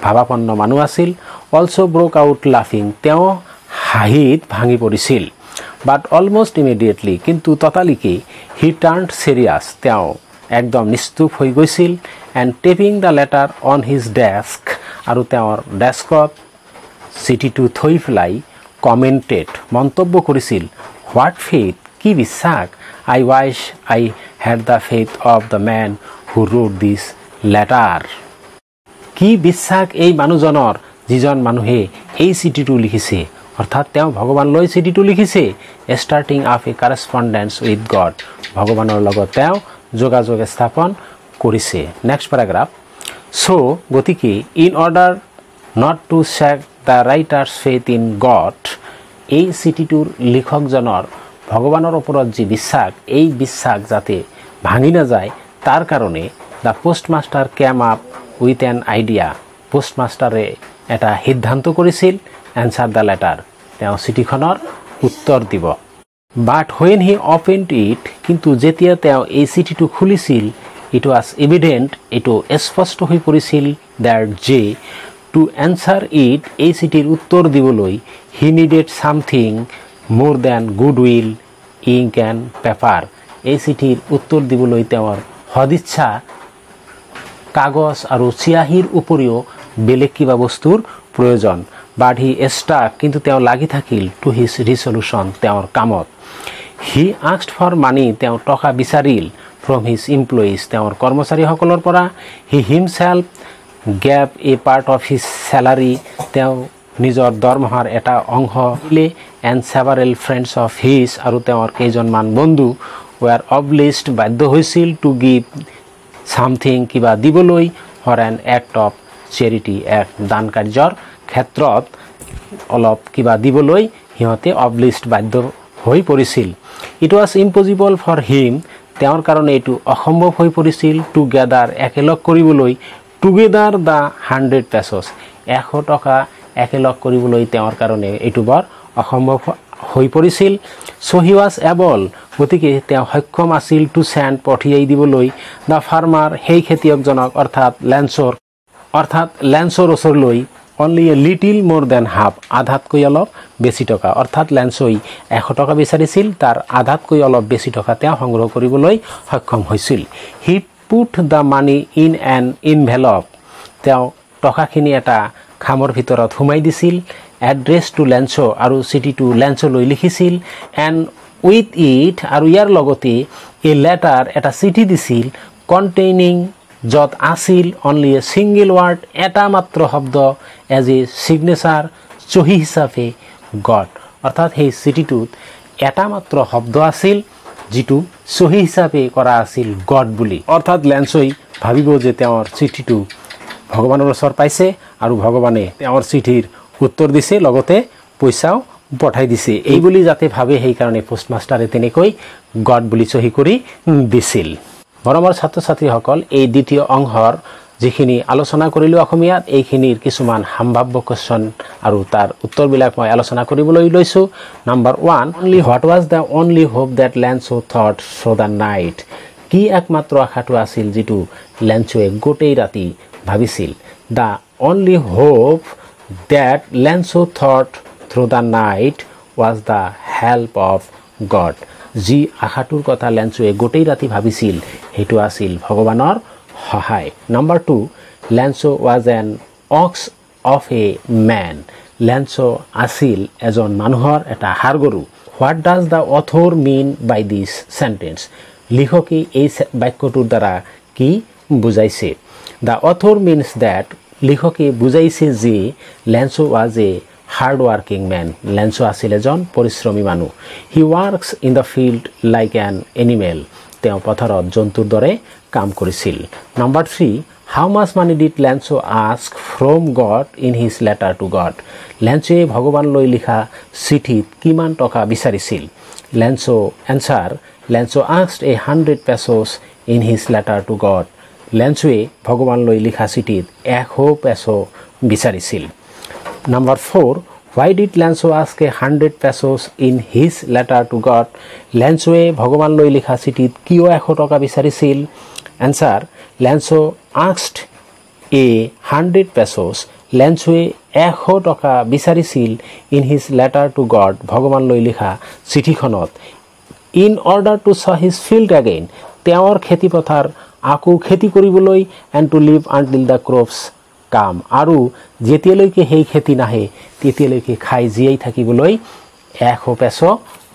ভাৱাপন্ন মানুহ আছিল। অলছ' ব্ৰক আউট লাফিং তেওঁ হাঁহিত ভাঙি পৰিছিল। বাট অলমষ্ট ইমিডিয়েটলি কিন্তু ততালিকে হি টাৰ্ণ চিৰিয়াছ তেওঁ একদম নিস্তুপ হৈ গৈছিল and tapping the letter on his desk আৰু তেওঁৰ ডেস্কত চিঠিটো থৈ পেলাই কমেণ্টেড মন্তব্য কৰিছিল হোৱাট ফেইথ কি বিশ্বাস? I wish I had the faith of the man who wrote this letter কি বিশ্বাস এই মানুহজনৰ যিজন মানুহে এই চিঠিটো লিখিছে? অৰ্থাৎ তেওঁ ভগৱানলৈ চিঠিটো লিখিছে ষ্টাৰ্টিং আফ এ কাৰেচপণ্ডেঞ্চ উইথ গড ভগৱানৰ লগত তেওঁ যোগাযোগ স্থাপন কৰিছে। নেক্সট পেৰাগ্ৰাফ চ' গতিকে in order not to shake the writer's faith in God এই চিঠিটোৰ লিখকজনৰ, ভগৱানৰ ওপৰত যি বিশ্বাস, এই বিশ্বাস যাতে ভাঙি নাযায়, তাৰ কাৰণে the postmaster came up with an idea পোষ্টমাষ্টাৰে এটা সিদ্ধান্ত কৰিছিল। এনচাৰ দ্য লেটাৰ তেওঁ চিঠিখনৰ উত্তৰ দিব। But when he open it কিন্তু যেতিয়া তেওঁ এই চিঠিটো খুলিছিল ইট ৱাজ ইভিডেণ্ট এইটো স্পষ্ট হৈ পৰিছিল দেৰ যে টু এনচাৰ ইট এই চিঠিৰ উত্তৰ দিবলৈ he needed something more than good will ink and paper এই চিঠিৰ উত্তৰ দিবলৈ তেওঁৰ সদিচ্ছা, কাগজ আৰু চিয়াহীৰ উপৰিও বেলেগ কিবা বস্তুৰ প্ৰয়োজন। বাট হি ষ্টাক কিন্তু তেওঁ লাগি থাকিল টু হিজ ৰিচলিউশ্যন তেওঁৰ কামত। হি আক্সড ফৰ মানি তেওঁ টকা বিচাৰিল ফ্ৰম হিজ ইমপ্লয়িজ তেওঁৰ কৰ্মচাৰীসকলৰ পৰা। He himself gave a part of his salary তেওঁ নিজৰ দৰমহাৰ এটা অংশ দিলে। And several friends of his আৰু তেওঁৰ কেইজনমান বন্ধু ৱেৰ অবলিষ্ট বাধ্য হৈছিল টু গিভ ছামথিং কিবা দিবলৈ for an act of charity এক দান কাৰ্যৰ ক্ষেত্ৰত অলপ কিবা দিবলৈ সিহঁতে অবলিষ্ট বাধ্য হৈ পৰিছিল। ইট ৱাজ ইম্পজিবল ফৰ হিম তেওঁৰ কাৰণে এইটো অসম্ভৱ হৈ পৰিছিল। টু গেডাৰ একেলগ কৰিবলৈ টুগেডাৰ দ্য হাণ্ড্ৰেড পেচছ এশ টকা একেলগ কৰিবলৈ তেওঁৰ কাৰণে এইটো বৰ অসম্ভৱ হৈ পৰিছিল। চ' হি ৱাজ এবল গতিকে তেওঁ সক্ষম আছিল টু চেণ্ড পঠিয়াই দিবলৈ। দ্য ফাৰ্মাৰ সেই খেতিয়কজনক অৰ্থাৎ লেন্সৰ অৰ্থাৎ লেন্সৰ ওচৰলৈ অনলি এ লিটিল মোৰ দেন হাফ আধাতকৈ অলপ বেছি টকা। অৰ্থাৎ লেন্সই এশ টকা বিচাৰিছিল তাৰ আধাতকৈ অলপ বেছি টকা তেওঁ সংগ্ৰহ কৰিবলৈ সক্ষম হৈছিল। He put the money in an envelope তেওঁ টকাখিনি এটা খামৰ ভিতৰত সোমাই দিছিল এড্ৰেছ টু লেঞ্চ' আৰু চিঠিটো লেঞ্চলৈ লিখিছিল এণ্ড উইথ ইট আৰু ইয়াৰ লগতে এ লেটাৰ এটা চিঠি দিছিল কণ্টেইনিং য'ত আছিল অনলি এ ছিংগল ৱাৰ্ড এটা মাত্ৰ শব্দ এজ এ ছিগনেচাৰ চহী হিচাপে গড অৰ্থাৎ সেই চিঠিটোত এটা মাত্ৰ শব্দ আছিল যিটো চহী হিচাপে কৰা আছিল গড বুলি। অৰ্থাৎ লেঞ্চই ভাবিব যে তেওঁৰ চিঠিটো ভগৱানৰ ওচৰ পাইছে আৰু ভগৱানে তেওঁৰ চিঠিৰ উত্তৰ দিছে লগতে পইচাও পঠাই দিছে। এই বুলি যাতে ভাবে সেইকাৰণে পোষ্টমাষ্টাৰে তেনেকৈ গড বুলি চহী কৰি দিছিল। মৰমৰ ছাত্ৰ ছাত্ৰীসকল এই দ্বিতীয় অংশৰ যিখিনি আলোচনা কৰিলোঁ অসমীয়াত, এইখিনিৰ কিছুমান সাম্ভাৱ্য কুৱেশ্যন আৰু তাৰ উত্তৰবিলাক মই আলোচনা কৰিবলৈ লৈছোঁ। Number one only what was the only hope that Lencho thought show' the night কি একমাত্ৰ আশাটো আছিল যিটো লেঞ্চুৱে গোটেই ৰাতি ভাবিছিল? The only hope that Lencho thought through the night was the help of God যি আশাটোৰ কথা লেঞ্চুৱে গোটেই ৰাতি ভাবিছিল সেইটো আছিল ভগৱানৰ সহায়। Number two Lencho was an ox of a man Lencho আছিল এজন মানুহৰ এটা হাড়গৰু what does the author mean by this sentence লিখকে এই বাক্যটোৰ দ্বাৰা কি বুজাইছে? দ্য অথৰ মিনছ ডেট লিখকে বুজাইছে যে Lencho was a hard working man Lencho আছিল এজন পৰিশ্ৰমী মানুহ he works in the field like an animal তেওঁ পথাৰত জন্তুৰ দৰে কাম কৰিছিল number three how much money did Lencho ask from God in his letter to God লেঞ্চোৱে ভগৱানলৈ লিখা চিঠিত কিমান টকা বিচাৰিছিল Lencho answer Lencho asked a hundred pesos in his letter to God লেঞ্চোৱে ভগৱানলৈ লিখা চিঠিত এশ পেচ' বিচাৰিছিল number four why did Lencho ask a hundred pesos in his letter to God লেঞ্চোৱে ভগৱানলৈ লিখা চিঠিত কিয় এশ টকা বিচাৰিছিল? Answer Lencho asked a hundred pesos লেঞ্চোৱে এশ টকা বিচাৰিছিল in his letter to God ভগৱানলৈ লিখা চিঠিখনত। In order to sow his field again তেওঁৰ খেতিপথাৰ আকৌ খেতি কৰিবলৈ and to live until the crops came. আৰু যেতিয়ালৈকে সেই খেতি নাহে তেতিয়ালৈকে খাই জীয়াই থাকিবলৈ এশ পেচ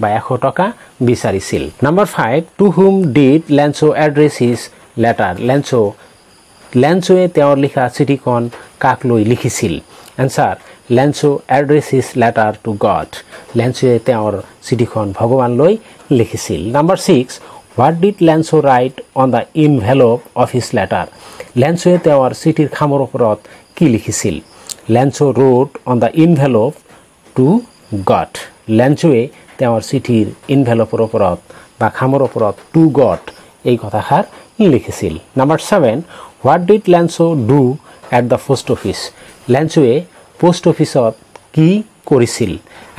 বা এশ টকা বিচাৰিছিল। Number five to whom did Lencho address his letter Lencho লেঞ্চোৱে তেওঁৰ লিখা চিঠিখন কাক লৈ লিখিছিল? Answer Lencho address his letter to God লেঞ্চোৱে তেওঁৰ চিঠিখন ভগৱানলৈ লিখিছিল। Number six what did Lencho write on the envelope of his letter লেঞ্চোৱে তেওঁৰ চিঠিৰ খামৰ ওপৰত কি লিখিছিল? Lencho wrote on the envelope to God লেঞ্চোৱে তেওঁৰ চিঠিৰ ইনভেলপৰ ওপৰত বা খামৰ ওপৰত টু গড এই কথাষাৰ লিখিছিল? Number seven what did Lencho do at the post office লেঞ্চোৱে post অফিচত কি কৰিছিল?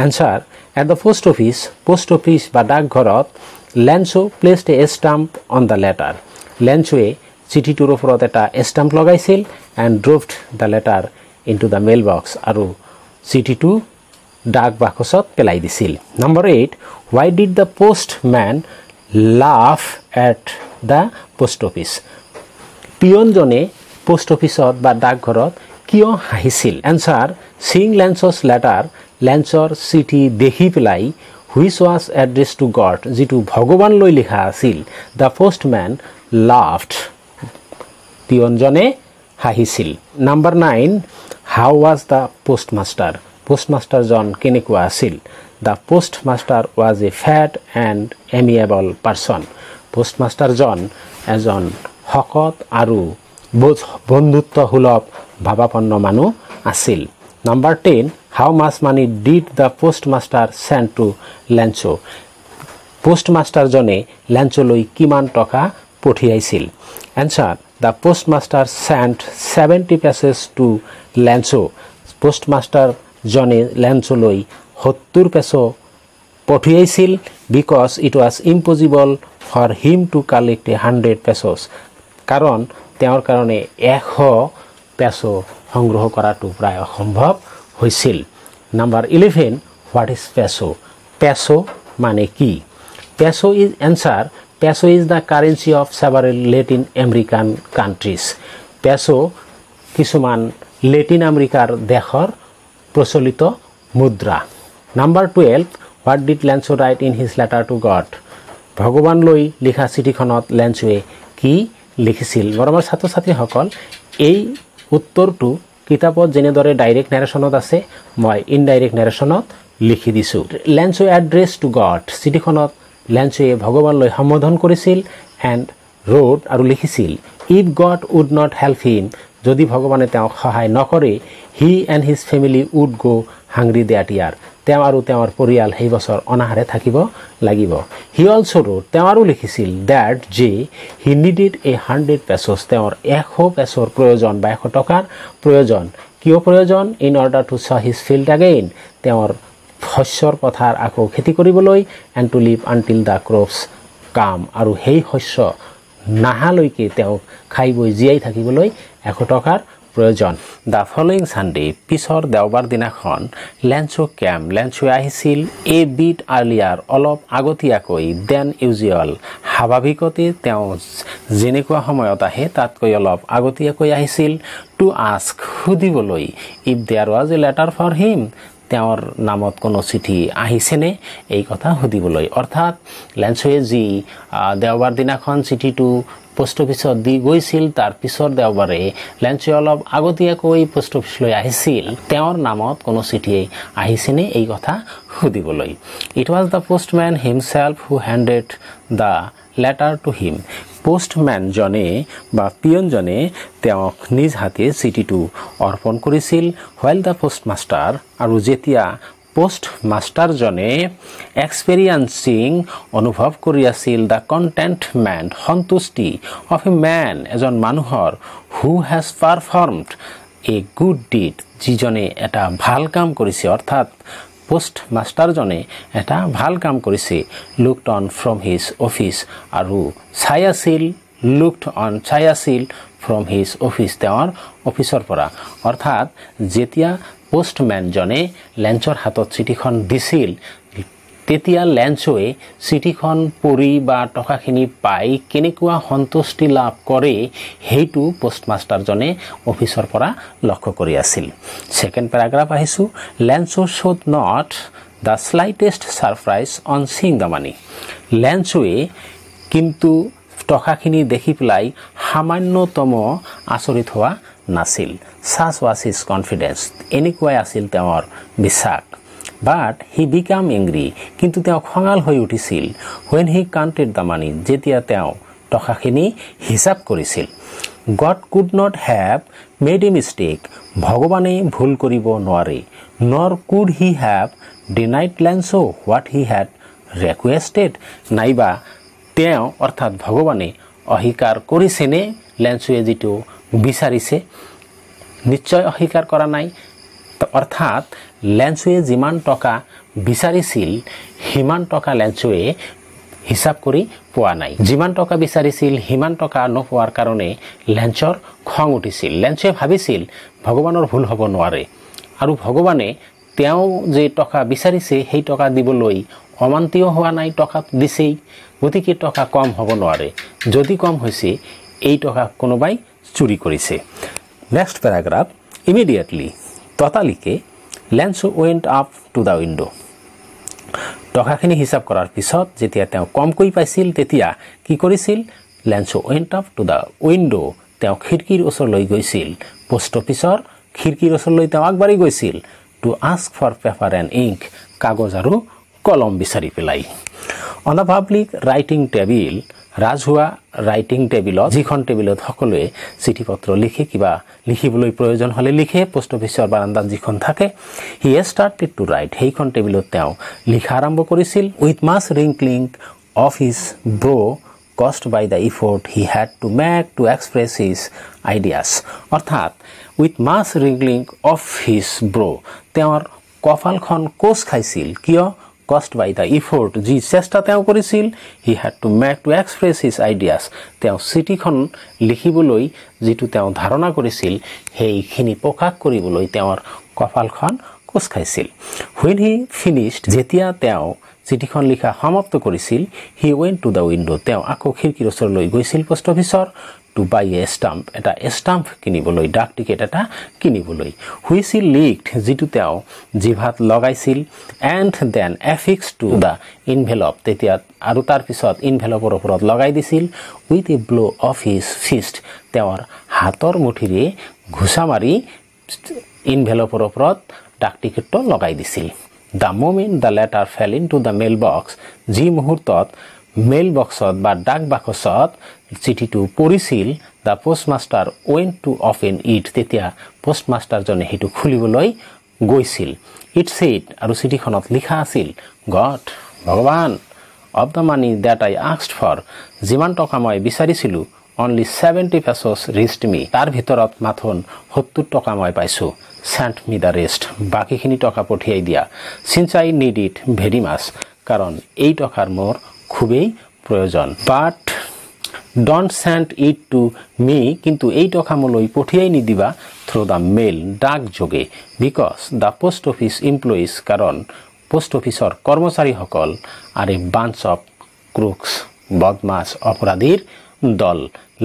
Answer at the post office post office বা ডাকঘৰত Lencho placed a stamp on the letter লেঞ্চোৱে চিঠিটোৰ ওপৰত এটা ষ্টাম্প লগাইছিল and dropped the letter into the mail box আৰু চিঠিটো ডাক বাকচত পেলাই দিছিল। Number eight why did the post man laugh at the post office পিয়নজনে post অফিচত বা ডাকঘৰত কিয় হাঁহিছিল? এনচাৰ চিং লেঞ্চছ লেটাৰ লেঞ্চৰ চিঠি দেখি পেলাই which was address to God যিটো ভগৱানলৈ লিখা আছিল। দ্য পোষ্টমেন লাভড পিয়নজনে হাঁহিছিল। Number nine how was the postmaster? পোষ্টমাষ্টাৰজন কেনেকুৱা আছিল? The postmaster was a fat and amiable person. পোষ্টমাষ্টাৰজন এজন শকত আৰু বন্ধুত্বসুলভ ভাৱাপন্ন মানুহ আছিল। Number ten how much money did the postmaster send to Lencho পোষ্টমাষ্টাৰজনে লেঞ্চলৈ কিমান টকা পঠিয়াইছিল? Answer the postmaster send seventy pesos to Lencho পোষ্টমাষ্টাৰজনে লেঞ্চলৈ সত্তৰ পেচ পঠিয়াইছিল because it was impossible for him to collect a hundred pesos কাৰণ তেওঁৰ কাৰণে এশ পেচ সংগ্ৰহ কৰাটো প্ৰায় অসম্ভৱ। হৈছিল। নাম্বাৰ ইলেভেন হোৱাট ইজ পেচ' পেচ' মানে কি? Peso' is answer peso' is the currency of several Latin American countries peso' কিছুমান লেটিন আমেৰিকাৰ দেশৰ প্ৰচলিত মুদ্ৰা। Number twelve what did Lencho write in his letter to God ভগৱানলৈ লিখা চিঠিখনত লেন্সোৱে কি লিখিছিল? মৰমৰ ছাত্ৰ ছাত্ৰীসকল এই উত্তৰটো কিতাপত যেনেদৰে ডাইৰেক্ট নেৰেশ্যনত আছে, মই ইনডাইৰেক্ট নেৰেশ্যনত লিখি দিছোঁ। লেন্সো এড্ৰেছ টু গড চিঠিখনত লেন্সোৱে ভগৱানলৈ সম্বোধন কৰিছিল এণ্ড ৰোড আৰু লিখিছিল if God would not help him যদি ভগৱানে তেওঁক সহায় নকৰে he and his family would go' hungry that ইয়াৰ তেওঁ আৰু তেওঁৰ পৰিয়াল সেই বছৰ অনাহাৰে থাকিব লাগিব। হি অলছ' ৰোড তেওঁ আৰু লিখিছিল ডেট যে হি নিডিড এ হাণ্ড্ৰেড পেচছ তেওঁৰ এশ পেচৰ প্ৰয়োজন বা এশ টকাৰ প্ৰয়োজন। কিয় প্ৰয়োজন? In order to sow his field again তেওঁৰ শস্যৰ পথাৰ আকৌ খেতি কৰিবলৈ and to live until the crops came আৰু সেই শস্য নাহালৈকে তেওঁক খাই বৈ জীয়াই থাকিবলৈ এশ টকাৰ প্ৰয়োজন দ্য ফলোয়িং ছানডে পিছৰ দেওবাৰ দিনাখন লেন্সো কেম্প লেন্সোৱে আহিছিল। এ বিট আৰ্লিয়াৰ অলপ আগতীয়াকৈ দেন ইউজুৱেল স্বাভাৱিকতে তেওঁ যেনেকুৱা সময়ত আহে, তাতকৈ অলপ আগতীয়াকৈ আহিছিল। টু আস্ক সুধিবলৈ if there was a letter for him তেওঁৰ নামত কোনো চিঠি আহিছেনে? এই কথা সুধিবলৈ। অৰ্থাৎ লেন্সোৱে যি দেওবাৰ দিনাখন চিঠিটো পোষ্ট অফিচত দি গৈছিল, তাৰ পিছৰ দেওবাৰে লেন্সোৱে অলপ আগতীয়াকৈ পোষ্ট অফিচলৈ আহিছিল। তেওঁৰ নামত কোনো চিঠি আহিছেনে এই কথা সুধিবলৈ। It was the postman himself who handed the letter to him পোষ্টমেনজনে বা পিয়নজনে তেওঁক নিজ হাতে চিঠিটো অৰ্পণ কৰিছিল। হোৱাইল দ্য পোষ্টমাষ্টাৰ আৰু যেতিয়া পোষ্ট মাষ্টাৰজনে এক্সপেৰিয়েঞ্চিং অনুভৱ কৰি আছিল দ্য কণ্টেণ্টমেণ্ট সন্তুষ্টি অফ এ মেন এজন মানুহৰ who has performed a good deed যিজনে এটা ভাল কাম কৰিছে অৰ্থাৎ পোষ্ট মাষ্টাৰজনে এটা ভাল কাম কৰিছে looked on from his office আৰু চাই আছিল লুকড অন চাই আছিল ফ্ৰম হিজ অফিচ তেওঁৰ অফিচৰ পৰা। অৰ্থাৎ যেতিয়া পোষ্টমেনজনে লেঞ্চৰ হাতত চিঠিখন দিছিল। তেতিয়া লেঞ্চোৱে চিঠিখন পঢ়ি বা টকাখিনি পাই কেনেকুৱা সন্তুষ্টি লাভ কৰে সেইটো পোষ্টমাষ্টাৰজনে অফিচৰ পৰা লক্ষ্য কৰি আছিল। ছেকেণ্ড পেৰাগ্ৰাফ আহিছোঁ। Lencho showed not the slightest surprise on seeing the money লেঞ্চোৱে কিন্তু টকাখিনি দেখি পেলাই সামান্যতম আচৰিত হোৱা নাছিল। চাচ ৱাজ হিজ কনফিডেঞ্চ এনেকুৱাই আছিল তেওঁৰ বিশ্বাস। বাট হি বিকাম এংগ্ৰি কিন্তু তেওঁ খঙাল হৈ উঠিছিল। When he counted the money যেতিয়া তেওঁ টকাখিনি হিচাপ কৰিছিল। God could not have made a mistake ভগৱানে ভুল কৰিব নোৱাৰে। Nor could he have denied Lencho' what he had requested নাইবা তেওঁ অৰ্থাৎ ভগৱানে অস্বীকাৰ কৰিছেনে লেন্সুৱে যিটো বিচাৰিছে নিশ্চয় অস্বীকাৰ কৰা নাই। অৰ্থাৎ লেন্সুৱে যিমান টকা বিচাৰিছিল সিমান টকা লেন্সুৱে হিচাপ কৰি পোৱা নাই। যিমান টকা বিচাৰিছিল সিমান টকা নোপোৱাৰ কাৰণে লেন্সৰ খং উঠিছিল। লেন্সুৱে ভাবিছিল ভগৱানৰ ভুল হ'ব নোৱাৰে। আৰু ভগৱানে তেওঁ যে টকা বিচাৰিছে সেই টকা দিবলৈ অমান্তিও হোৱা নাই টকা দিছেই। গতিকে টকা কম হ'ব নোৱাৰে। যদি কম হৈছে এই টকা কোনোবাই চুৰি কৰিছে নেক্সট পেৰাগ্ৰাফ ইমিডিয়েটলি ততালিকে Lencho went up to the window' টকাখিনি হিচাপ কৰাৰ পিছত যেতিয়া তেওঁ কমকৈ পাইছিল তেতিয়া কি কৰিছিল? Lencho went up to the window' তেওঁ খিৰিকীৰ ওচৰলৈ গৈছিল। পোষ্ট অফিচৰ খিৰিকীৰ ওচৰলৈ তেওঁ আগবাঢ়ি গৈছিল। To ask for paper and ink কাগজ আৰু কলম বিচাৰি পেলাই। অন ৰাইটিং টেবিল ৰাজহুৱা ৰাইটিং টেবিলত যিখন টেবিলত সকলোৱে চিঠি পত্ৰ লিখে, কিবা লিখিবলৈ প্ৰয়োজন হ'লে লিখে পোষ্ট অফিচৰ বাৰান্দাত যিখন থাকে he a started to write সেইখন টেবিলত তেওঁ লিখা আৰম্ভ কৰিছিল। With much wrinkling of his brow' caused by the effort he had to make to express his ideas অৰ্থাৎ with much wrinkling of his brow' তেওঁৰ কপালখন কোচ খাইছিল। কিয়? কষ্ট বাই দ্য ইফৰ্ট যি চেষ্টা তেওঁ কৰিছিল he had to make to express his ideas তেওঁ চিঠিখন লিখিবলৈ যিটো তেওঁ ধাৰণা কৰিছিল সেইখিনি প্ৰকাশ কৰিবলৈ তেওঁৰ কপালখন কোচ খাইছিল হুইন হি ফিনিছড যেতিয়া তেওঁ চিঠিখন লিখা সমাপ্ত কৰিছিল হি ৱেন টু দ্য উইণ্ড' তেওঁ আকৌ খিৰিকীৰ ওচৰলৈ গৈছিল পোষ্ট অফিচৰ to to buy a stamp এটা ষ্টাম্প কিনিবলৈ ডাক টিকেট এটা কিনিবলৈ। হুইচ ই লিকড যিটো তেওঁ জিভাত লগাইছিল and then affix to the envelope তেতিয়া আৰু তাৰপিছত ইনভেলপৰ ওপৰত লগাই দিছিল। With a blow' of his fist তেওঁৰ হাতৰ মুঠিৰে ঘোচা মাৰি ইনভেলপৰ ওপৰত ডাক টিকেটটো লগাই দিছিল। The moment the letter fell into the mail box যি মুহূৰ্তত মেইল বক্সত বা ডাক বাকচত চিঠিটো পৰিছিল দ্য পোষ্টমাষ্টাৰ ৱেন টু অপেন ইট তেতিয়া পোষ্টমাষ্টাৰজনে সেইটো খুলিবলৈ গৈছিল। ইট ছেইড আৰু চিঠিখনত লিখা আছিল গড ভগৱান of the money that I আক্সড for যিমান টকা মই বিচাৰিছিলোঁ only seventy pesos reached me তাৰ ভিতৰত মাথোন সত্তৰ টকা মই পাইছোঁ। চেণ্ট মি দ্য ৰেষ্ট বাকীখিনি টকা পঠিয়াই দিয়া। Since I need it very much কাৰণ এই টকাৰ মোৰ খুবেই প্ৰয়োজন but don't send it to me কিন্তু এই টকা মোলৈ পঠিয়াই নিদিবা থ্ৰু দ্য মেইল ডাক যোগে। Because the post office employees কাৰণ পোষ্ট অফিচৰ কৰ্মচাৰীসকল আৰু বাঞ্চ অফ ক্ৰুক্স বদমাছ অপৰাধীৰ দল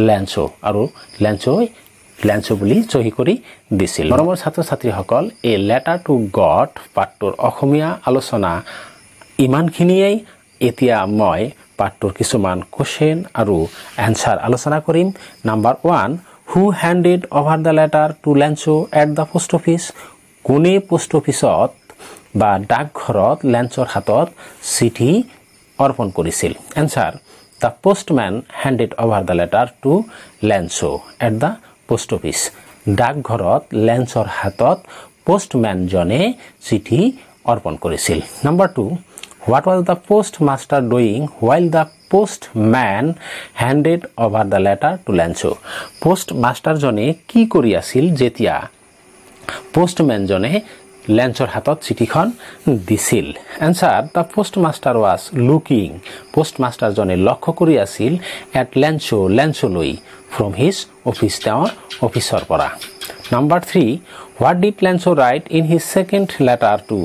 লেঞ্চো আৰু লেঞ্চই লেঞ্চো বুলি চহী কৰি দিছিল। মৰমৰ ছাত্ৰ ছাত্ৰীসকল এই লেটাৰ টু গড পাঠটোৰ অসমীয়া আলোচনা ইমানখিনিয়েই এতিয়া মই পাঠটোৰ কিছুমান কুৱেশ্যন আৰু এনচাৰ আলোচনা কৰিম। Number one who handed over the letter to Lencho at the post office কোনে পোষ্ট অফিচত বা ডাকঘৰত লেঞ্চৰ হাতত চিঠি অৰ্পণ কৰিছিল? Answer the postman handed over the letter to Lencho at the post office ডাকঘৰত লেঞ্চৰ হাতত পোষ্টমেনজনে চিঠি অৰ্পণ কৰিছিল। Number two what was the postmaster doing while the postman handed over the letter to Lencho post মাষ্টাৰজনে কি কৰি আছিল যেতিয়া পোষ্টমেনজনে লেঞ্চৰ হাতত চিঠিখন দিছিল? Answer the postmaster was looking post মাষ্টাৰজনে লক্ষ্য কৰি আছিল এট লেঞ্চো লেঞ্চলৈ ফ্ৰম হিজ অফিচ তেওঁৰ অফিচৰ পৰা। Number three what did Lencho write in his second letter to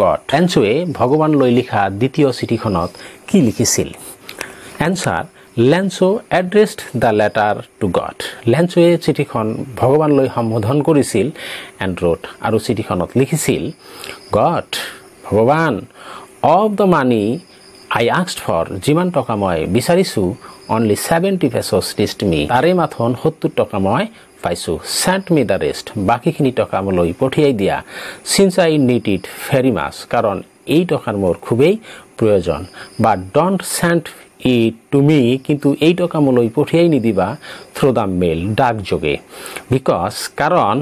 God লেঞ্চোৱে ভগৱানলৈ লিখা দ্বিতীয় চিঠিখনত কি লিখিছিল? Answer Lencho addressed the letter to God লেঞ্চোৱে চিঠিখন ভগৱানলৈ সম্বোধন কৰিছিল এণ্ড ৰোড আৰু চিঠিখনত লিখিছিল গড ভগৱান অফ দ্য মানি আই আক্সড ফৰ যিমান টকা মই বিচাৰিছোঁ only seventy pesos reached me তাৰে মাথোন সত্তৰ টকা মই পাইছোঁ। চেণ্ট মি দ্য ৰেষ্ট বাকীখিনি টকা মোলৈ পঠিয়াই দিয়া। Since I need it very much কাৰণ এই টকাৰ মোৰ খুবেই প্ৰয়োজন। বা ডণ্ট চেণ্ট ই তুমি কিন্তু এই টকা মোলৈ পঠিয়াই নিদিবা। থ্ৰু দ্য মেইল ডাক যোগে। বিকজ কাৰণ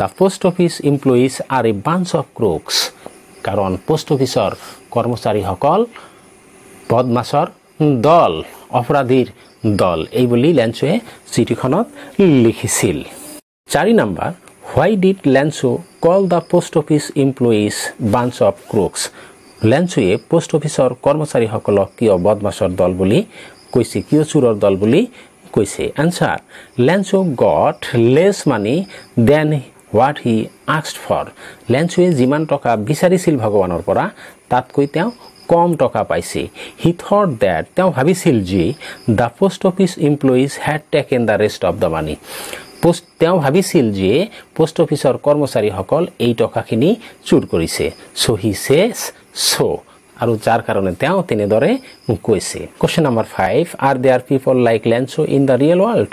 the post office employees are a bunch of crooks কাৰণ পোষ্ট অফিচৰ কৰ্মচাৰীসকল বদমাছৰ দল। অপৰাধীৰ দল। এই বুলি লেঞ্চোৱে চিঠিখনত লিখিছিল। চাৰি number why did Lencho call the post office employees bunch of crooks লেঞ্চুৱে post অফিচৰ কৰ্মচাৰীসকলক কিয় বদমাছৰ দল বুলি কৈছে কিয় চোৰৰ দল বুলি কৈছে answer Lencho got less money than what he আক্সড for লেঞ্চুৱে যিমান টকা বিচাৰিছিল ভগৱানৰ পৰা, তাতকৈ তেওঁ কম টকা পাইছে। হি থট ডেট তেওঁ ভাবিছিল যে the post office employees had taken the rest of the money post তেওঁ ভাবিছিল যে পোষ্ট অফিচৰ কৰ্মচাৰীসকল এই টকাখিনি চুৰ কৰিছে। চ' হি চেছ চ' আৰু যাৰ কাৰণে তেওঁ তেনেদৰে কৈছে। Question number five are there are people like Lencho' in the real world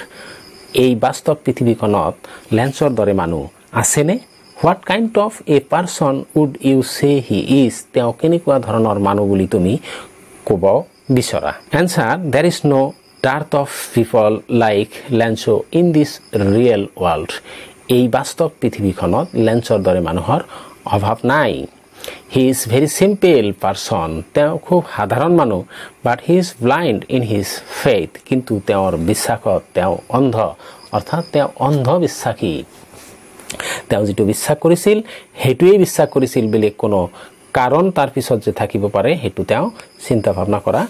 এই বাস্তৱ পৃথিৱীখনত লেঞ্চৰ দৰে মানুহ আছেনে? What kind of a person would you say he is তেওঁ কেনেকুৱা ধৰণৰ মানুহ বুলি তুমি ক'ব বিচৰা? Answer there is no' dearth of people like Lencho' in this real world এই বাস্তৱ পৃথিৱীখনত লেঞ্চৰ দৰে মানুহৰ অভাৱ নাই। He is very simple person তেওঁ খুব সাধাৰণ মানুহ but he is blind in his faith কিন্তু তেওঁৰ বিশ্বাসত তেওঁ অন্ধ অৰ্থাৎ তেওঁ অন্ধবিশ্বাসী। তেওঁ যিটো বিশ্বাস কৰিছিল সেইটোৱেই বিশ্বাস কৰিছিল বেলেগ কোনো কাৰণ তাৰ পিছত যে থাকিব পাৰে সেইটো তেওঁ চিন্তা ভাৱনা কৰা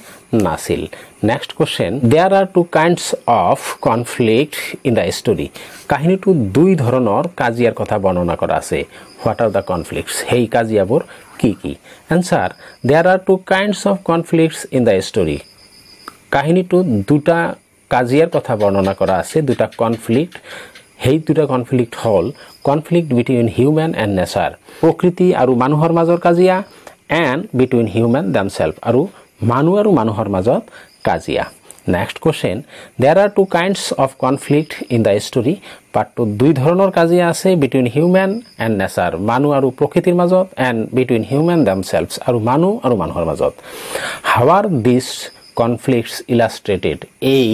নাছিল। Next question there are two kinds of conflict in the story কাহিনীটো দুই ধৰণৰ কাজিয়াৰ কথা বৰ্ণনা কৰা আছে। হোৱাট আৰ দ্য কনফ্লিক্টছ সেই কাজিয়াবোৰ কি কি? Answer there are two kinds of conflicts in the story কাহিনীটোত দুটা কাজিয়াৰ কথা বৰ্ণনা কৰা আছে, দুটা কনফ্লিক্ট সেই দুটা কনফ্লিক্ট হ'ল conflict between human and nature প্ৰকৃতি আৰু মানুহৰ মাজৰ কাজিয়া এণ্ড বিটুইন হিউমেন দেমছেল্ফ আৰু মানুহ আৰু মানুহৰ মাজত কাজিয়া। Next question there are two kinds of conflict in the story পাৰ্টটোত দুই ধৰণৰ কাজিয়া আছে বিটুইন হিউমেন এণ্ড নেচাৰ মানুহ আৰু প্ৰকৃতিৰ মাজত এণ্ড বিটুইন হিউমেন দেমছেল্ভছ আৰু মানুহ আৰু মানুহৰ মাজত। হাৱাৰ দিছ কনফ্লিক্টছ ইলাষ্ট্ৰেটেড এই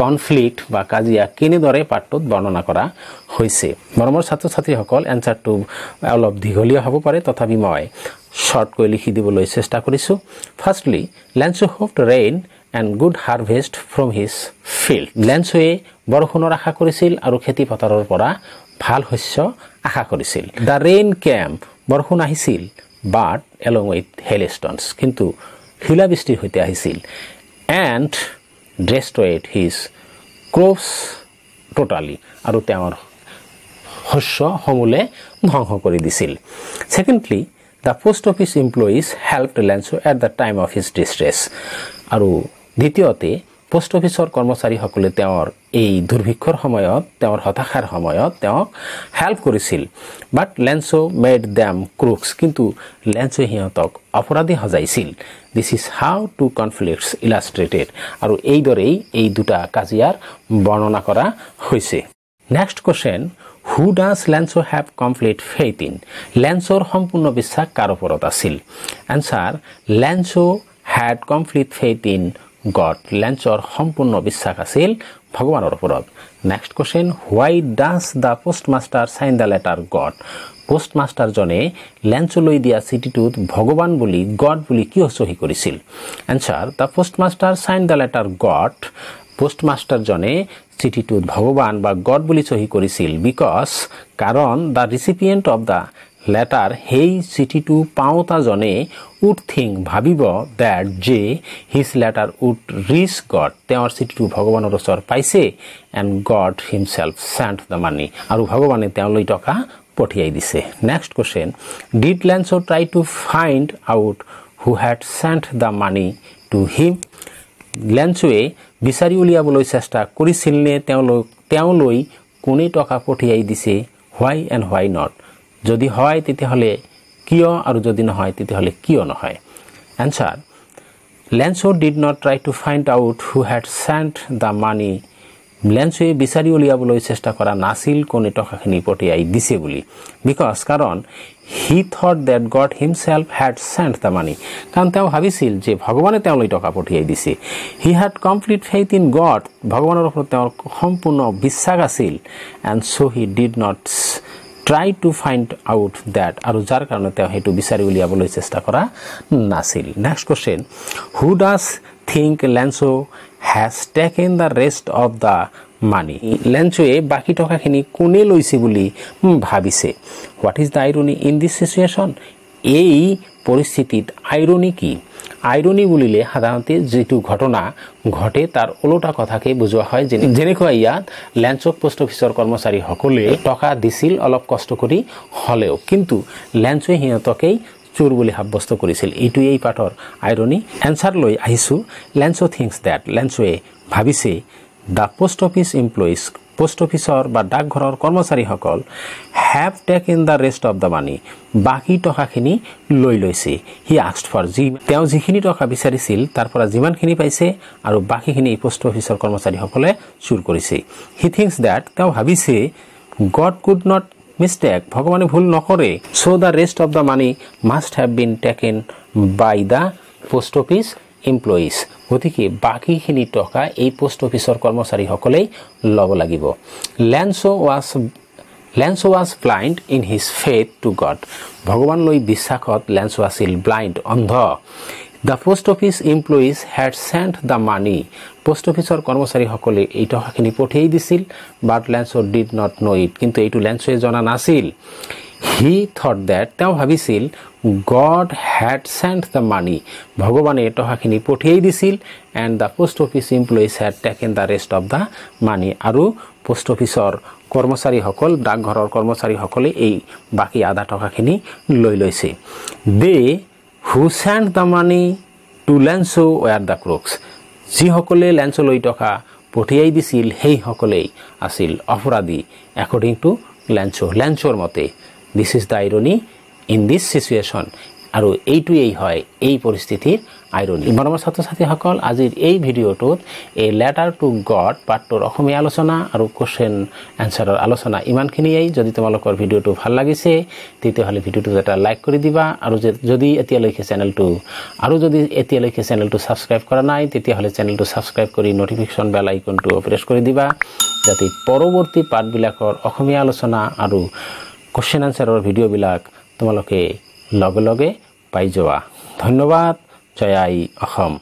কনফ্লিক্ট বা কাজিয়া কেনেদৰে পাঠটোত বৰ্ণনা কৰা হৈছে? মৰমৰ ছাত্ৰ ছাত্ৰীসকল এনচাৰটো অলপ দীঘলীয়া হ'ব পাৰে তথাপি মই শ্বৰ্টকৈ লিখি দিবলৈ চেষ্টা কৰিছোঁ। Firstly Lencho hoped rain and good harvest from his field লেঞ্চোৱে বৰষুণৰ আশা কৰিছিল আৰু খেতি পথাৰৰ পৰা ভাল শস্য আশা কৰিছিল। দ্য ৰেইন কেম্প বৰষুণ আহিছিল but along with hail stones কিন্তু শিলাবৃষ্টিৰ সৈতে আহিছিল। And destroyed his crops totally আৰু তেওঁৰ শস্য সমূলে ধ্বংস কৰি দিছিল। Secondly the post office employees help Lencho at the time of his distress আৰু দ্বিতীয়তে পোষ্ট অফিচৰ কৰ্মচাৰীসকলে তেওঁৰ এই দুৰ্ভিক্ষৰ সময়ত, তেওঁৰ হতাশাৰ সময়ত তেওঁক হেল্প কৰিছিল। But Lencho made them crooks কিন্তু লেঞ্চো সিহঁতক অপৰাধী সজাইছিল। This is how two conflicts illustrated আৰু এইদৰেই এই দুটা কাজিয়াৰ বৰ্ণনা কৰা হৈছে। Next question who does Lencho have complete faith in লেঞ্চৰ সম্পূৰ্ণ বিশ্বাস কাৰ ওপৰত আছিল? Answer Lencho had complete faith in God লেঞ্চৰ সম্পূৰ্ণ বিশ্বাস আছিল ভগৱানৰ ওপৰত next question why does the postmaster sign the letter God post মাষ্টাৰজনে লেঞ্চলৈ দিয়া চিঠিটোত ভগৱান বুলি গড বুলি কিয় চহী কৰিছিল? Answer the postmaster sign the letter God post মাষ্টাৰজনে চিঠিটোত ভগৱান বা গড বুলি চহী কৰিছিল বিকজ কাৰণ the recipient of the letter would চিঠিটো পাওঁতাজনে উড থিংক ভাবিব ডেট যে his letter would reach God তেওঁৰ চিঠিটো ভগৱানৰ ওচৰ পাইছে and God himself sent the money আৰু ভগৱানে তেওঁলৈ টকা পঠিয়াই দিছে। Next question did Lencho try to find out who had sent the money to him লেঞ্চোৱে বিচাৰি উলিয়াবলৈ চেষ্টা কৰিছিল নে তেওঁলৈ তেওঁলৈ কোনে টকা পঠিয়াই দিছে হোৱাই এণ্ড হোৱাই নট যদি হয় তেতিয়াহ'লে কিয়? আৰু যদি নহয় তেতিয়াহ'লে কিয় নহয়? Answer Lencho did not try to find out who had sent the money লেঞ্চোৱে বিচাৰি উলিয়াবলৈ চেষ্টা কৰা নাছিল, কোনে টকাখিনি পঠিয়াই দিছে বুলি। বিকজ কাৰণ he thought that God himself had sent the money কাৰণ তেওঁ ভাবিছিল যে ভগৱানে তেওঁলৈ টকা পঠিয়াই দিছে। He had complete faith in God ভগৱানৰ ওপৰত তেওঁৰ সম্পূৰ্ণ বিশ্বাস আছিল। And so' he did not try to find out that আৰু যাৰ কাৰণে তেওঁ সেইটো বিচাৰি উলিয়াবলৈ চেষ্টা কৰা নাছিল। Next question who does think Lencho has taken the rest of the money লেঞ্চোৱে বাকী টকাখিনি কোনে লৈছে বুলি ভাবিছে? What is the irony in this situation এই পৰিস্থিতিত আইৰনি কি? আইৰনি বুলিলে সাধাৰণতে যিটো ঘটনা ঘটে তাৰ ওলোটা কথাকে বুজোৱা হয়। যেনে যেনেকুৱা ইয়াত লেঞ্চক পোষ্ট অফিচৰ কৰ্মচাৰীসকলে টকা দিছিল, অলপ কষ্ট কৰি হ'লেও। কিন্তু লেঞ্চোৱে সিহঁতকেই চোৰ বুলি সাব্যস্ত কৰিছিল। এইটোৱে এই পাঠৰ আইৰনি। এনচাৰ লৈ আহিছোঁ। লেঞ্চো থিংছ ডেট লেঞ্চোৱে ভাবিছে the post office employees post অফিচৰ বা ডাকঘৰৰ কৰ্মচাৰীসকল have taken the rest of the money বাকী টকাখিনি লৈ লৈছে। হি আষ্ট ফৰ যি তেওঁ যিখিনি টকা বিচাৰিছিল, তাৰ পৰা যিমানখিনি পাইছে আৰু বাকীখিনি পোষ্ট অফিচৰ কৰ্মচাৰীসকলে চুৰ কৰিছে। হি থিংছ ডেট তেওঁ ভাবিছে গড কুড নট মিষ্টেক ভগৱানে ভুল নকৰে। So' the rest of the money must have been take taken by the post office employees গতিকে বাকীখিনি টকা এই পোষ্ট অফিচৰ কৰ্মচাৰীসকলেই ল'ব লাগিব। Lencho was Lencho was blind in his faith to God ভগৱানলৈ বিশ্বাসত লেঞ্চো আছিল ব্লাইণ্ড অন্ধ। The post office employees had sent the money post অফিচৰ কৰ্মচাৰীসকলে এই টকাখিনি পঠিয়াই দিছিল বাট লেঞ্চো ডিড নট ন' ইট কিন্তু এইটো লেঞ্চোৱে জনা নাছিল। হি থট ডেট তেওঁ ভাবিছিল God had sent the money ভগৱানে টকাখিনি পঠিয়াই দিছিল and the post office employees had taken the rest of the money আৰু পোষ্ট অফিচৰ কৰ্মচাৰীসকল ডাকঘৰৰ কৰ্মচাৰীসকলে এই বাকী আধা টকাখিনি লৈ লৈছে they who sent the money to Lencho were the crooks যিসকলে লেঞ্চলৈ টকা পঠিয়াই দিছিল সেইসকলেই আছিল অপৰাধী একৰ্ডিং টু লেঞ্চো লেঞ্চোৰ মতে this is the irony in this চিচুৱেশ্যন আৰু এইটোৱেই হয় এই পৰিস্থিতিৰ আইৰনি মৰমৰ ছাত্ৰ ছাত্ৰীসকল আজিৰ এই ভিডিঅ'টোত এই লেটাৰ টু গড পাৰ্টটোৰ অসমীয়া আলোচনা আৰু কুৱেশ্যন এনচাৰৰ আলোচনা ইমানখিনিয়েই। যদি তোমালোকৰ ভিডিঅ'টো ভালো লাগিছে, তেতিয়াহ'লে ভিডিঅ'টোত এটা লাইক কৰি দিবা। আৰু যদি এতিয়ালৈকে চেনেলটো আৰু যদি এতিয়ালৈকে চেনেলটো ছাবস্ক্ৰাইব কৰা নাই, তেতিয়াহ'লে চেনেলটো ছাবস্ক্ৰাইব কৰি নটিফিকেশ্যন বেল আইকনটো প্ৰেছ কৰি দিবা। যাতে পৰৱৰ্তী পাৰ্টবিলাকৰ অসমীয়া আলোচনা আৰু কুৱেশ্যন এনচাৰৰ ভিডিঅ'বিলাক তোমালোকে লগে লগে পাই যোৱা ধন্যবাদ। জয় আই অসম।